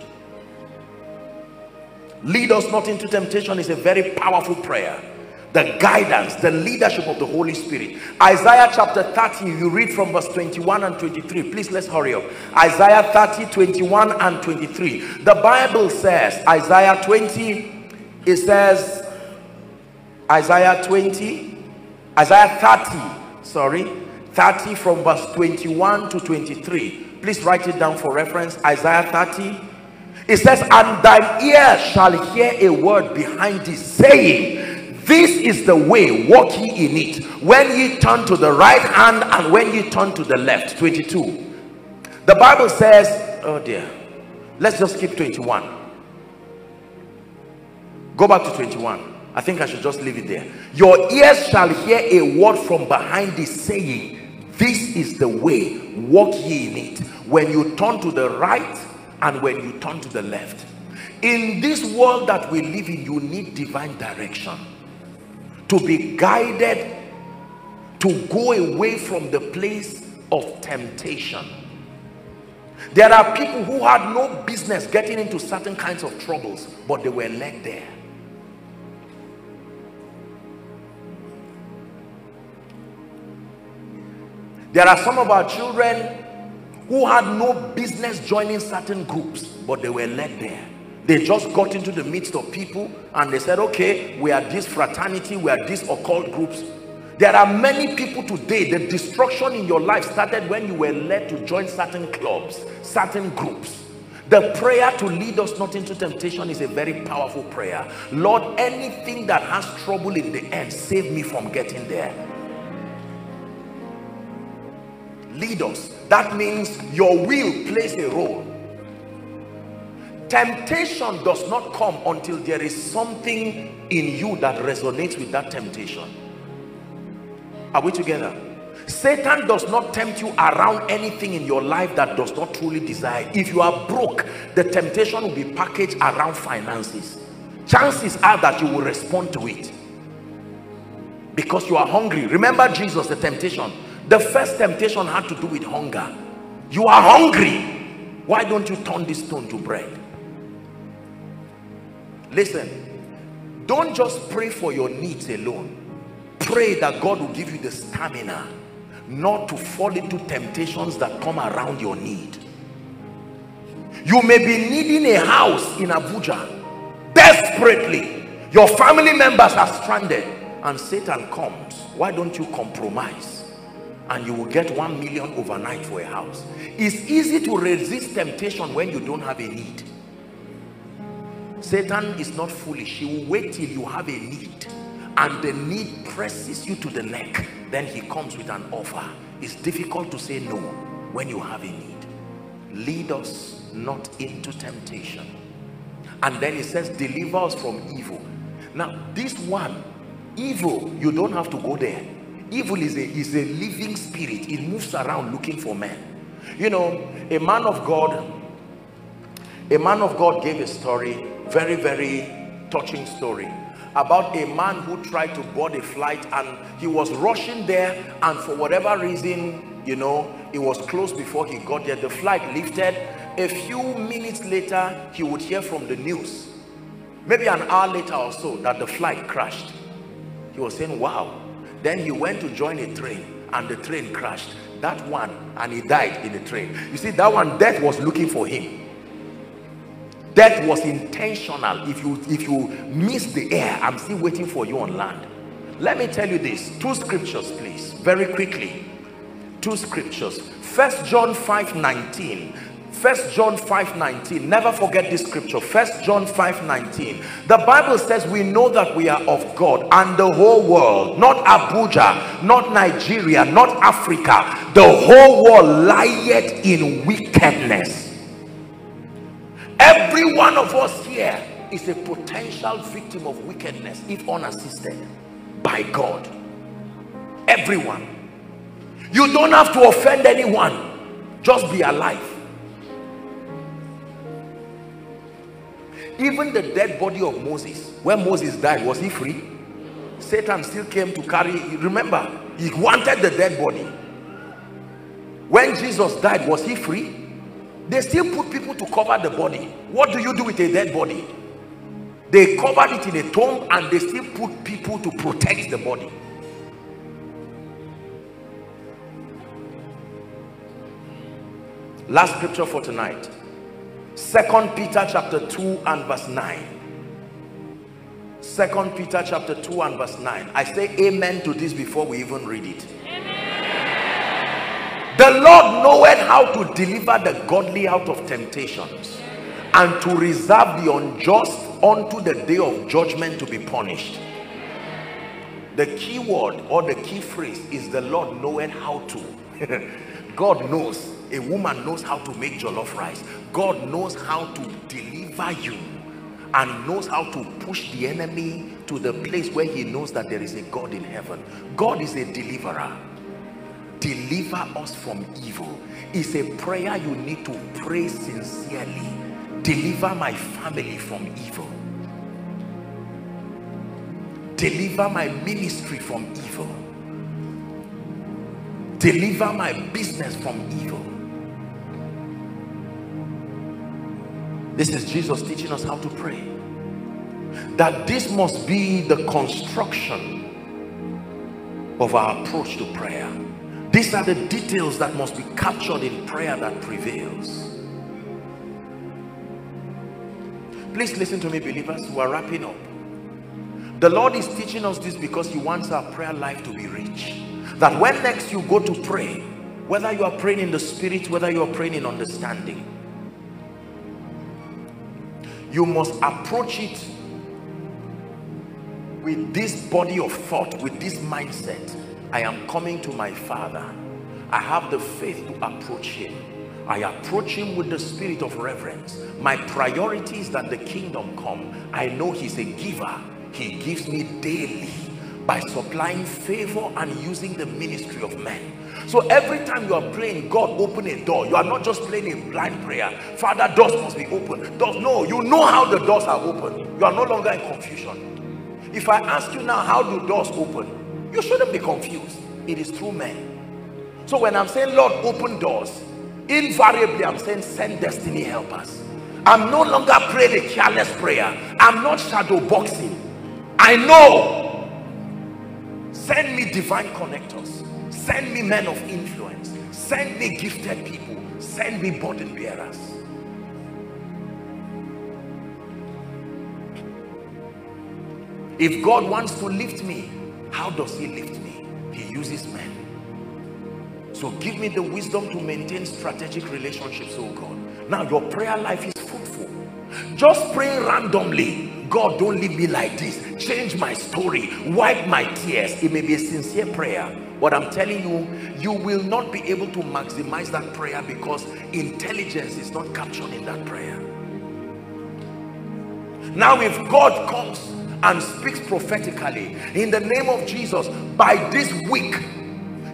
Lead us not into temptation is a very powerful prayer the guidance the leadership of the holy spirit. Isaiah chapter 30 you read from verse 21 and 23 please let's hurry up. Isaiah 30 21 and 23 the bible says isaiah 20 it says isaiah 20 isaiah 30 sorry 30 from verse 21 to 23 please write it down for reference. Isaiah 30 it says and thine ear shall hear a word behind thee saying this is the way walk ye in it. When ye turn to the right hand and when ye turn to the left. 22 the bible says oh dear. Let's just keep 21 go back to 21 I think I should just leave it there. Your ears shall hear a word from behind thee saying, This is the way, walk ye in it. When you turn to the right and when you turn to the left. In this world that we live in, you need divine direction to be guided to go away from the place of temptation. There are people who had no business getting into certain kinds of troubles, but they were led there. There are some of our children who had no business joining certain groups, but they were led there. They just got into the midst of people and they said, okay, we are this fraternity, we are this occult groups. There are many people today, the destruction in your life started when you were led to join certain clubs, certain groups. The prayer to lead us not into temptation is a very powerful prayer. Lord, anything that has trouble in the end, save me from getting there. lead us that means your will plays a role temptation does not come until there is something in you that resonates with that temptation are we together Satan does not tempt you around anything in your life that does not truly desire. If you are broke, the temptation will be packaged around finances. Chances are that you will respond to it. Because you are hungry. Remember Jesus, the temptation. The first temptation had to do with hunger. You are hungry. Why don't you turn this stone to bread? Listen, don't just pray for your needs alone. Pray that God will give you the stamina not to fall into temptations that come around your need. You may be needing a house in Abuja desperately. Your family members are stranded and Satan comes. Why don't you compromise? and you will get one million overnight for a house it's easy to resist temptation when you don't have a need satan is not foolish. He will wait till you have a need and the need presses you to the neck. Then he comes with an offer. It's difficult to say no when you have a need. Lead us not into temptation. And then he says deliver us from evil. Now this one evil you don't have to go there. Evil is a is a living spirit. It moves around looking for men. You know a man of god a man of god gave a story very very touching story about a man who tried to board a flight and he was rushing there and for whatever reason you know it was closed before he got there the flight lifted a few minutes later he would hear from the news maybe an hour later or so that the flight crashed he was saying wow then he went to join a train and the train crashed. That one and he died in the train. You see, that one, death was looking for him. Death was intentional. If you if you miss the air, I'm still waiting for you on land. Let me tell you this. Two scriptures, please, very quickly. Two scriptures. First John 5 19 First John 5 19. Never forget this scripture. First John 5 19. The Bible says we know that we are of God and the whole world, not Abuja, not Nigeria, not Africa, the whole world lieth in wickedness. Every one of us here is a potential victim of wickedness if unassisted by God. Everyone. You don't have to offend anyone. Just be alive even the dead body of Moses when Moses died was he free Satan still came to carry remember he wanted the dead body when Jesus died was he free they still put people to cover the body. What do you do with a dead body? They covered it in a tomb and they still put people to protect the body. Last scripture for tonight. Second peter chapter 2 and verse 9 second peter chapter 2 and verse 9 i say amen to this before we even read it. The lord knoweth how to deliver the godly out of temptations and to reserve the unjust unto the day of judgment to be punished the key word or the key phrase is the lord knoweth how to god knows a woman knows how to make jollof rice god knows how to deliver you and knows how to push the enemy to the place where he knows that there is a God in heaven. God is a deliverer. Deliver us from evil is a prayer you need to pray sincerely. Deliver my family from evil. Deliver my ministry from evil. Deliver my business from evil. This is Jesus teaching us how to pray that this must be the construction of our approach to prayer these are the details that must be captured in prayer that prevails. Please listen to me believers. We are wrapping up. The lord is teaching us this because he wants our prayer life to be rich. That when next you go to pray whether you are praying in the spirit whether you are praying in understanding you must approach it with this body of thought with this mindset i am coming to my father. I have the faith to approach him. I approach him with the spirit of reverence. My priority is that the kingdom come. I know he's a giver. He gives me daily by supplying favor and using the ministry of men. So every time you are praying god open a door. You are not just praying a blind prayer. Father doors must be open. Doors no you know how the doors are open. You are no longer in confusion. If I ask you now, how do doors open? You shouldn't be confused. It is through men. So when I'm saying, Lord, open doors, invariably I'm saying, send destiny helpers. I'm no longer praying a careless prayer. I'm not shadow boxing. I know. Send me divine connectors. Send me men of influence. Send me gifted people. Send me burden bearers. If God wants to lift me, how does he lift me? He uses men. So give me the wisdom to maintain strategic relationships, oh God. Now your prayer life is fruitful. Just pray randomly. God, don't leave me like this. Change my story. Wipe my tears. It may be a sincere prayer. But I'm telling you, you will not be able to maximize that prayer because intelligence is not captured in that prayer. Now if God comes and speaks prophetically. In the name of Jesus by this week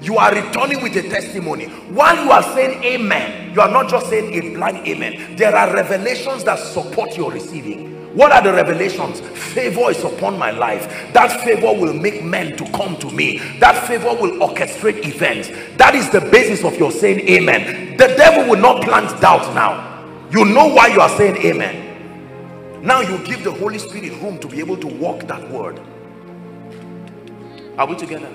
you are returning with a testimony. While you are saying amen you are not just saying a blind amen. There are revelations that support your receiving. What are the revelations? Favor is upon my life. That favor will make men to come to me. That favor will orchestrate events. That is the basis of your saying amen. The devil will not plant doubt now. You know why you are saying amen now you give the Holy Spirit room to be able to walk that word. Are we together?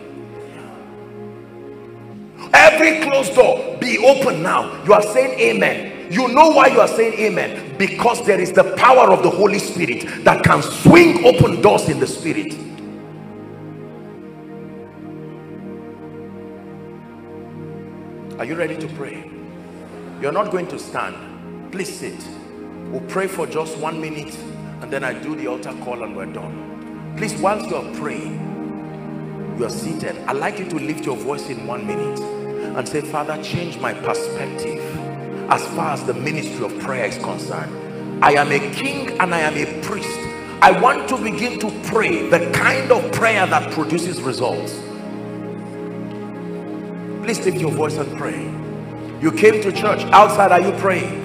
Every closed door be open now. You are saying amen. You know why you are saying amen? Because there is the power of the Holy Spirit that can swing open doors in the spirit. Are you ready to pray? You're not going to stand. Please sit we'll pray for just one minute and then I do the altar call and we're done. Please whilst you're praying you are seated. I'd like you to lift your voice in one minute and say father change my perspective as far as the ministry of prayer is concerned. I am a king and I am a priest. I want to begin to pray the kind of prayer that produces results. Please lift your voice and pray. You came to church. Outside are you praying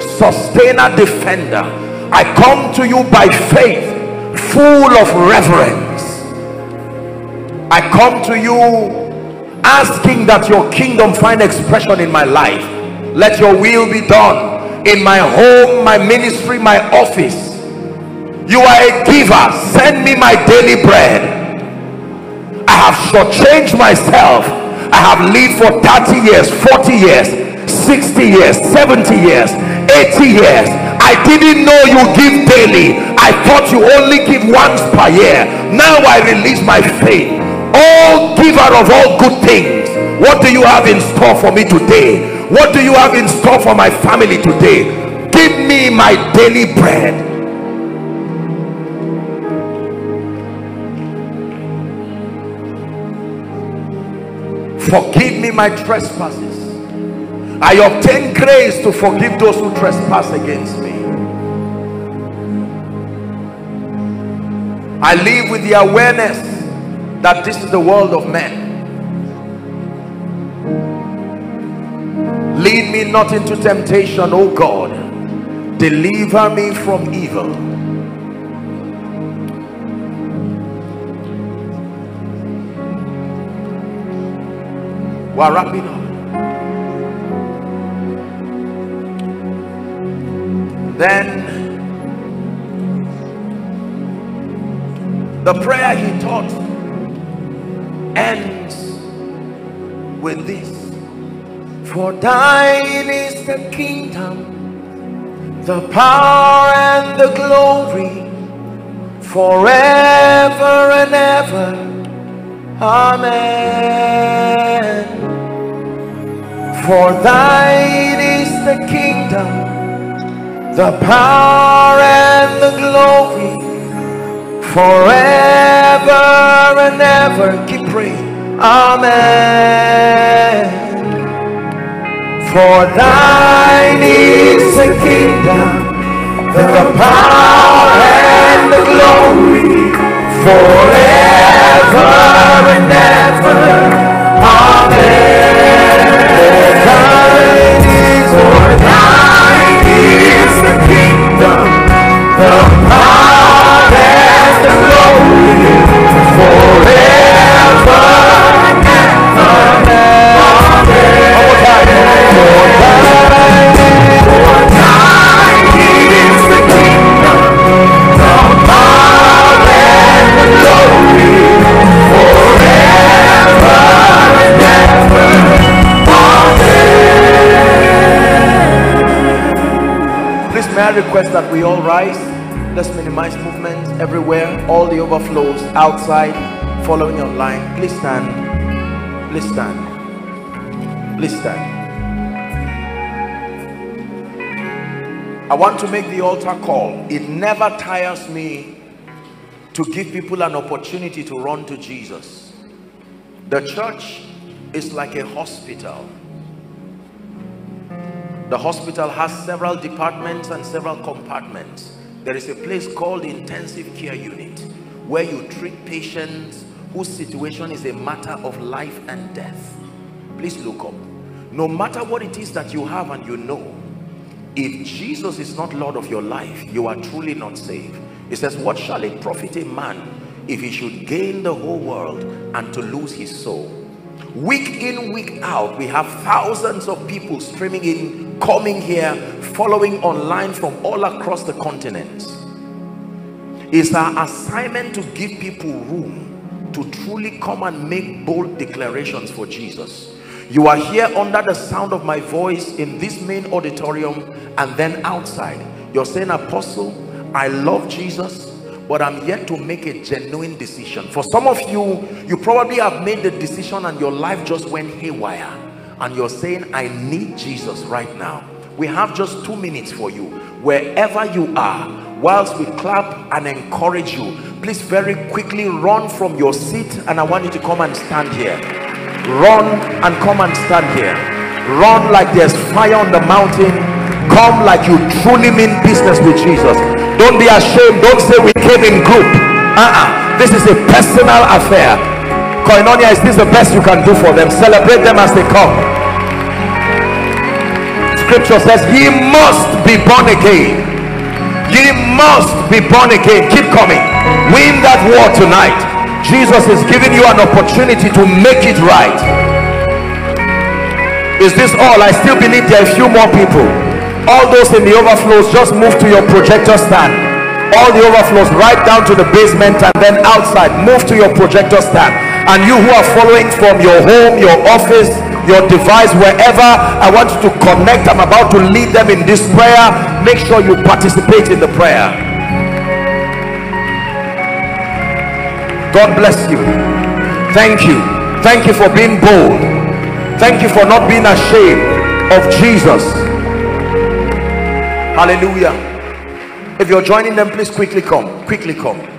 sustainer defender i come to you by faith full of reverence. I come to you asking that your kingdom find expression in my life. Let your will be done in my home my ministry my office. You are a giver. Send me my daily bread. I have shortchanged myself. I have lived for 30 years 40 years 60 years 70 years 80 years i didn't know you give daily. I thought you only give once per year. Now I release my faith. Oh, giver of all good things. What do you have in store for me today? What do you have in store for my family today? Give me my daily bread. Forgive me my trespasses. I obtain grace to forgive those who trespass against me. I live with the awareness that this is the world of men. Lead me not into temptation, O God. Deliver me from evil. We're wrapping up. Then the prayer he taught ends with this. For thine is the kingdom the power and the glory forever and ever. Amen. For thine is the kingdom the power and the glory forever and ever. Keep praying. Amen. For thine is the kingdom the power and the glory forever and ever. Amen. For thine is for thine I request that we all rise. Let's minimize movements everywhere, all the overflows outside, following online. Please stand. Please stand. Please stand. I want to make the altar call. It never tires me to give people an opportunity to run to Jesus. The church is like a hospital. The hospital has several departments and several compartments. There is a place called intensive care unit where you treat patients whose situation is a matter of life and death. Please look up. No matter what it is that you have and you know, if Jesus is not Lord of your life, you are truly not saved. It says, what shall it profit a man if he should gain the whole world and to lose his soul? Week in, week out, we have thousands of people streaming in, coming here, following online from all across the continent. It's our assignment to give people room to truly come and make bold declarations for Jesus. You are here under the sound of my voice in this main auditorium and then outside. You're saying, Apostle, I love Jesus, but I'm yet to make a genuine decision. For some of you, you probably have made the decision and your life just went haywire. And you're saying, I need Jesus right now. We have just two minutes for you. Wherever you are, whilst we clap and encourage you, please very quickly run from your seat and I want you to come and stand here. Run and come and stand here. Run like there's fire on the mountain. Come like you truly mean business with Jesus. Don't be ashamed. Don't say we came in group. Uh-uh. This is a personal affair. Koinonia, is this the best you can do for them? Celebrate them as they come. Scripture says, Ye must be born again. Ye must be born again. Keep coming. Win that war tonight. Jesus is giving you an opportunity to make it right. Is this all? I still believe there are a few more people. All those in the overflows, just move to your projector stand. All the overflows right down to the basement and then outside. Move to your projector stand. And you who are following from your home, your office, your device wherever i want you to connect. I'm about to lead them in this prayer. Make sure you participate in the prayer. God bless you. Thank you. Thank you for being bold. Thank you for not being ashamed of jesus. Hallelujah. If you're joining them please quickly come. Quickly come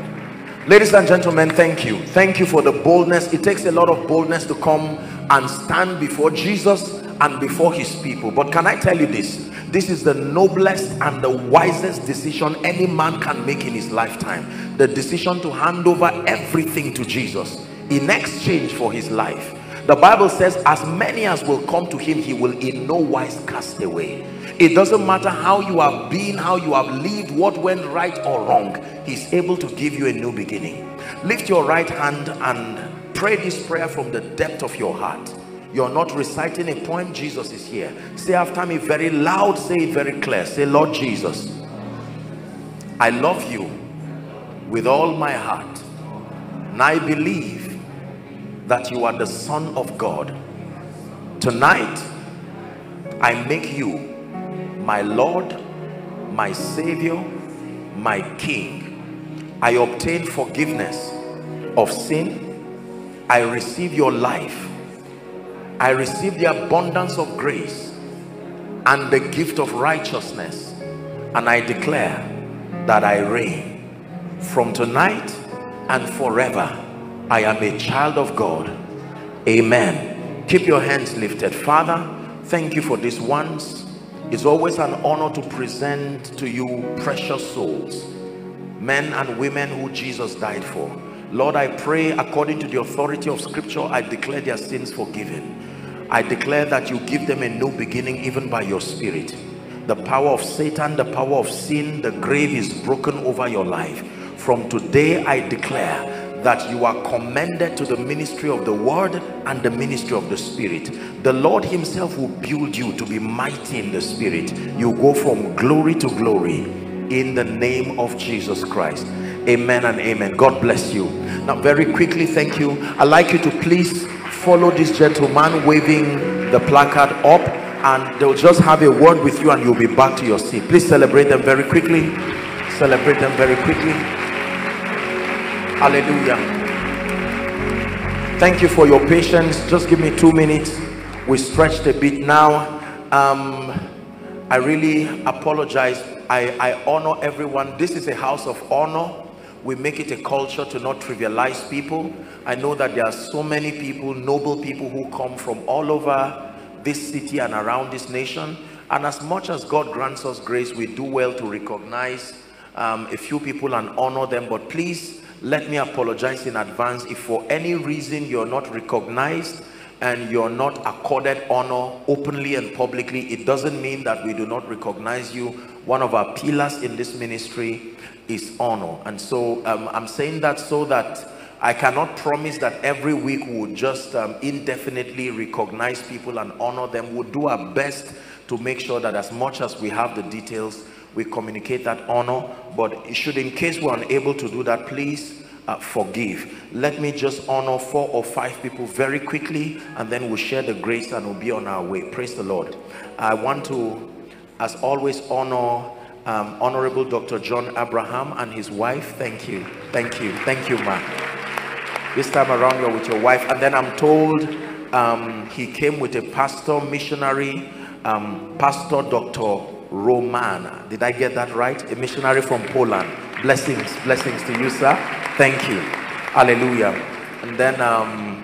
ladies and gentlemen thank you. Thank you for the boldness. It takes a lot of boldness to come and stand before jesus and before his people. But can i tell you this? This is the noblest and the wisest decision any man can make in his lifetime. The decision to hand over everything to jesus in exchange for his life. The bible says as many as will come to him he will in no wise cast away it doesn't matter how you have been how you have lived what went right or wrong he's able to give you a new beginning. Lift your right hand and pray this prayer from the depth of your heart. You're not reciting a poem jesus is here. Say after me very loud say it very clear. Say lord jesus i love you with all my heart and i believe that you are the son of god. Tonight i make you my Lord, my Savior, my King. I obtain forgiveness of sin. I receive your life. I receive the abundance of grace and the gift of righteousness. And I declare that I reign from tonight and forever. I am a child of God. Amen. Keep your hands lifted. Father, thank you for this once it's always an honor to present to you precious souls, men and women who Jesus died for. Lord, I pray according to the authority of scripture, I declare their sins forgiven. I declare that you give them a new beginning even by your spirit. The power of Satan, the power of sin, the grave is broken over your life. From today, I declare that you are commended to the ministry of the word and the ministry of the spirit. The lord himself will build you to be mighty in the spirit. You go from glory to glory in the name of jesus christ. Amen and amen. God bless you. Now very quickly thank you. I'd like you to please follow this gentleman waving the placard up and they'll just have a word with you and you'll be back to your seat. Please celebrate them very quickly. Celebrate them very quickly hallelujah. Thank you for your patience. Just give me two minutes. We stretched a bit now. Um, i really apologize. I, I honor everyone. This is a house of honor. We make it a culture to not trivialize people. I know that there are so many people noble people who come from all over this city and around this nation. And as much as god grants us grace we do well to recognize um, a few people and honor them. But please let me apologize in advance if for any reason you're not recognized and you're not accorded honor openly and publicly it doesn't mean that we do not recognize you. One of our pillars in this ministry is honor. And so um, i'm saying that so that i cannot promise that every week we would just um, indefinitely recognize people and honor them. We'll do our best to make sure that as much as we have the details we communicate that honor but should in case we're unable to do that please uh, forgive. Let me just honor four or five people very quickly and then we'll share the grace and we'll be on our way. Praise the lord. I want to as always honor um, honorable dr john abraham and his wife. Thank you. Thank you. Thank you ma this time around you're with your wife. And then i'm told um, he came with a pastor missionary um, pastor dr Romana. Did I get that right? A missionary from Poland. Blessings, blessings to you, sir. Thank you. Hallelujah. And then um,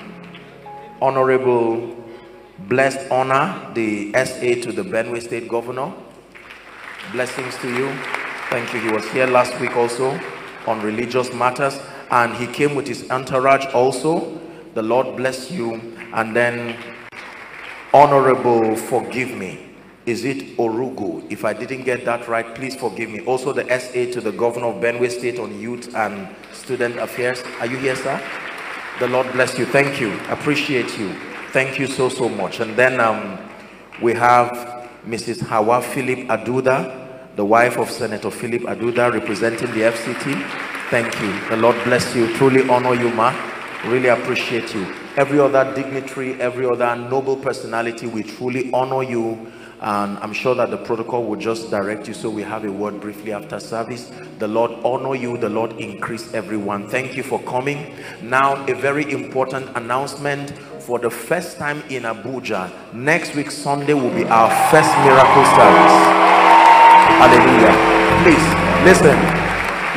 Honorable Blessed Honor, the SA to the Benue State Governor. Blessings to you. Thank you. He was here last week also on religious matters and he came with his entourage also. The Lord bless you. And then Honorable Forgive Me is it Orugu? If I didn't get that right, please forgive me. Also the SA to the governor of Benue State on youth and student affairs. Are you here, sir? The Lord bless you. Thank you. Appreciate you. Thank you so, so much. And then um, we have Mrs. Hawa Philip Aduda, the wife of Senator Philip Aduda, representing the FCT. Thank you. The Lord bless you. Truly honor you, ma. Really appreciate you. every other dignitary, every other noble personality, we truly honor you and I'm sure that the protocol will just direct you. So we have a word briefly after service. The Lord honor you. The Lord increase everyone. Thank you for coming. Now a very important announcement for the first time in Abuja. Next week Sunday will be our first miracle service. Hallelujah. Please listen.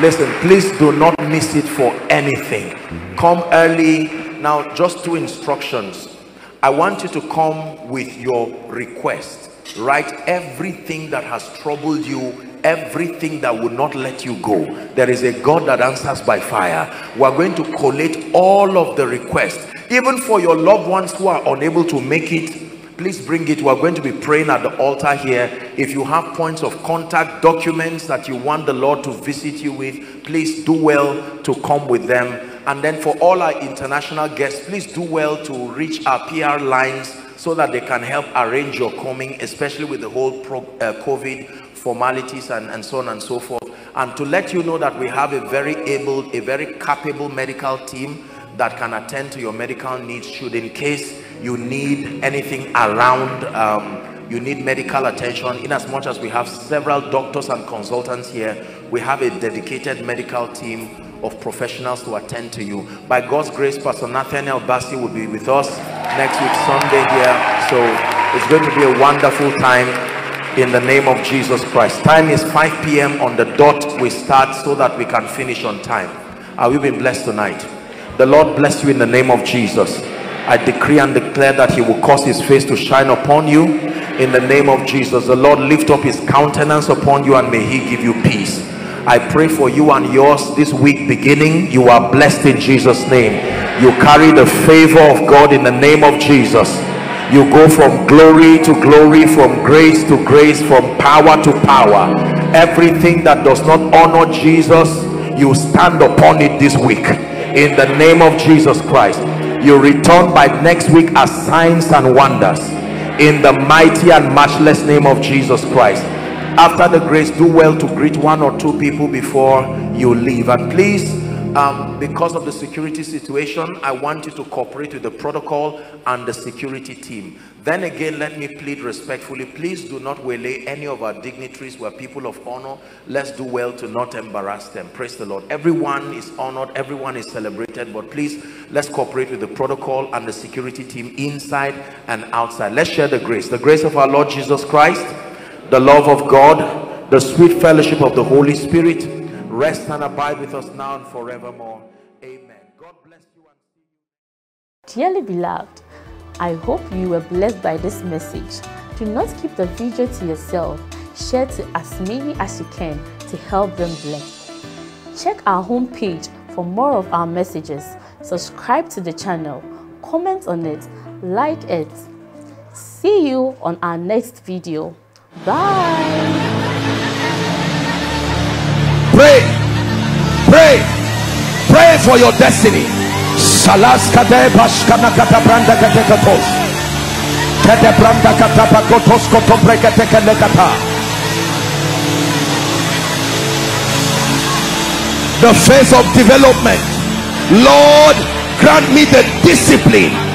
Listen please do not miss it for anything. Come early. Now just two instructions. I want you to come with your request write everything that has troubled you everything that will not let you go. There is a god that answers by fire. We are going to collate all of the requests. Even for your loved ones who are unable to make it please bring it. We're going to be praying at the altar here. If you have points of contact documents that you want the lord to visit you with please do well to come with them. And then for all our international guests please do well to reach our pr lines so that they can help arrange your coming, especially with the whole pro, uh, COVID formalities and, and so on and so forth. And to let you know that we have a very able, a very capable medical team that can attend to your medical needs should in case you need anything around um, you need medical attention in as much as we have several doctors and consultants here we have a dedicated medical team of professionals to attend to you. By God's grace, Pastor Nathaniel Bassey will be with us next week, Sunday here. So it's going to be a wonderful time in the name of Jesus Christ. Time is 5 p.m. on the dot. We start so that we can finish on time. Are we been blessed tonight? The Lord bless you in the name of Jesus. I decree and declare that he will cause his face to shine upon you in the name of Jesus. The Lord lift up his countenance upon you and may he give you peace I pray for you and yours this week beginning. You are blessed in Jesus' name. You carry the favor of God in the name of Jesus. You go from glory to glory, from grace to grace, from power to power. Everything that does not honor Jesus, you stand upon it this week. In the name of Jesus Christ. You return by next week as signs and wonders. In the mighty and matchless name of Jesus Christ after the grace do well to greet one or two people before you leave. And please um, because of the security situation I want you to cooperate with the protocol and the security team. Then again let me plead respectfully please do not waylay any of our dignitaries who are people of honor. Let's do well to not embarrass them. Praise the Lord. Everyone is honored. Everyone is celebrated. But please let's cooperate with the protocol and the security team inside and outside. Let's share the grace. The grace of our Lord Jesus Christ the love of God, the sweet fellowship of the Holy Spirit rest and abide with us now and forevermore. Amen. God bless you. Dearly beloved, I hope you were blessed by this message. Do not keep the video to yourself. Share to as many as you can to help them bless. Check our homepage for more of our messages. Subscribe to the channel, comment on it, like it. See you on our next video. Bye. Pray. Pray. Pray for your destiny. Salas kade bashkana kata branda kate katos. Kade branda kata pakotos koto brekete kele kata. The phase of development. Lord, grant me the discipline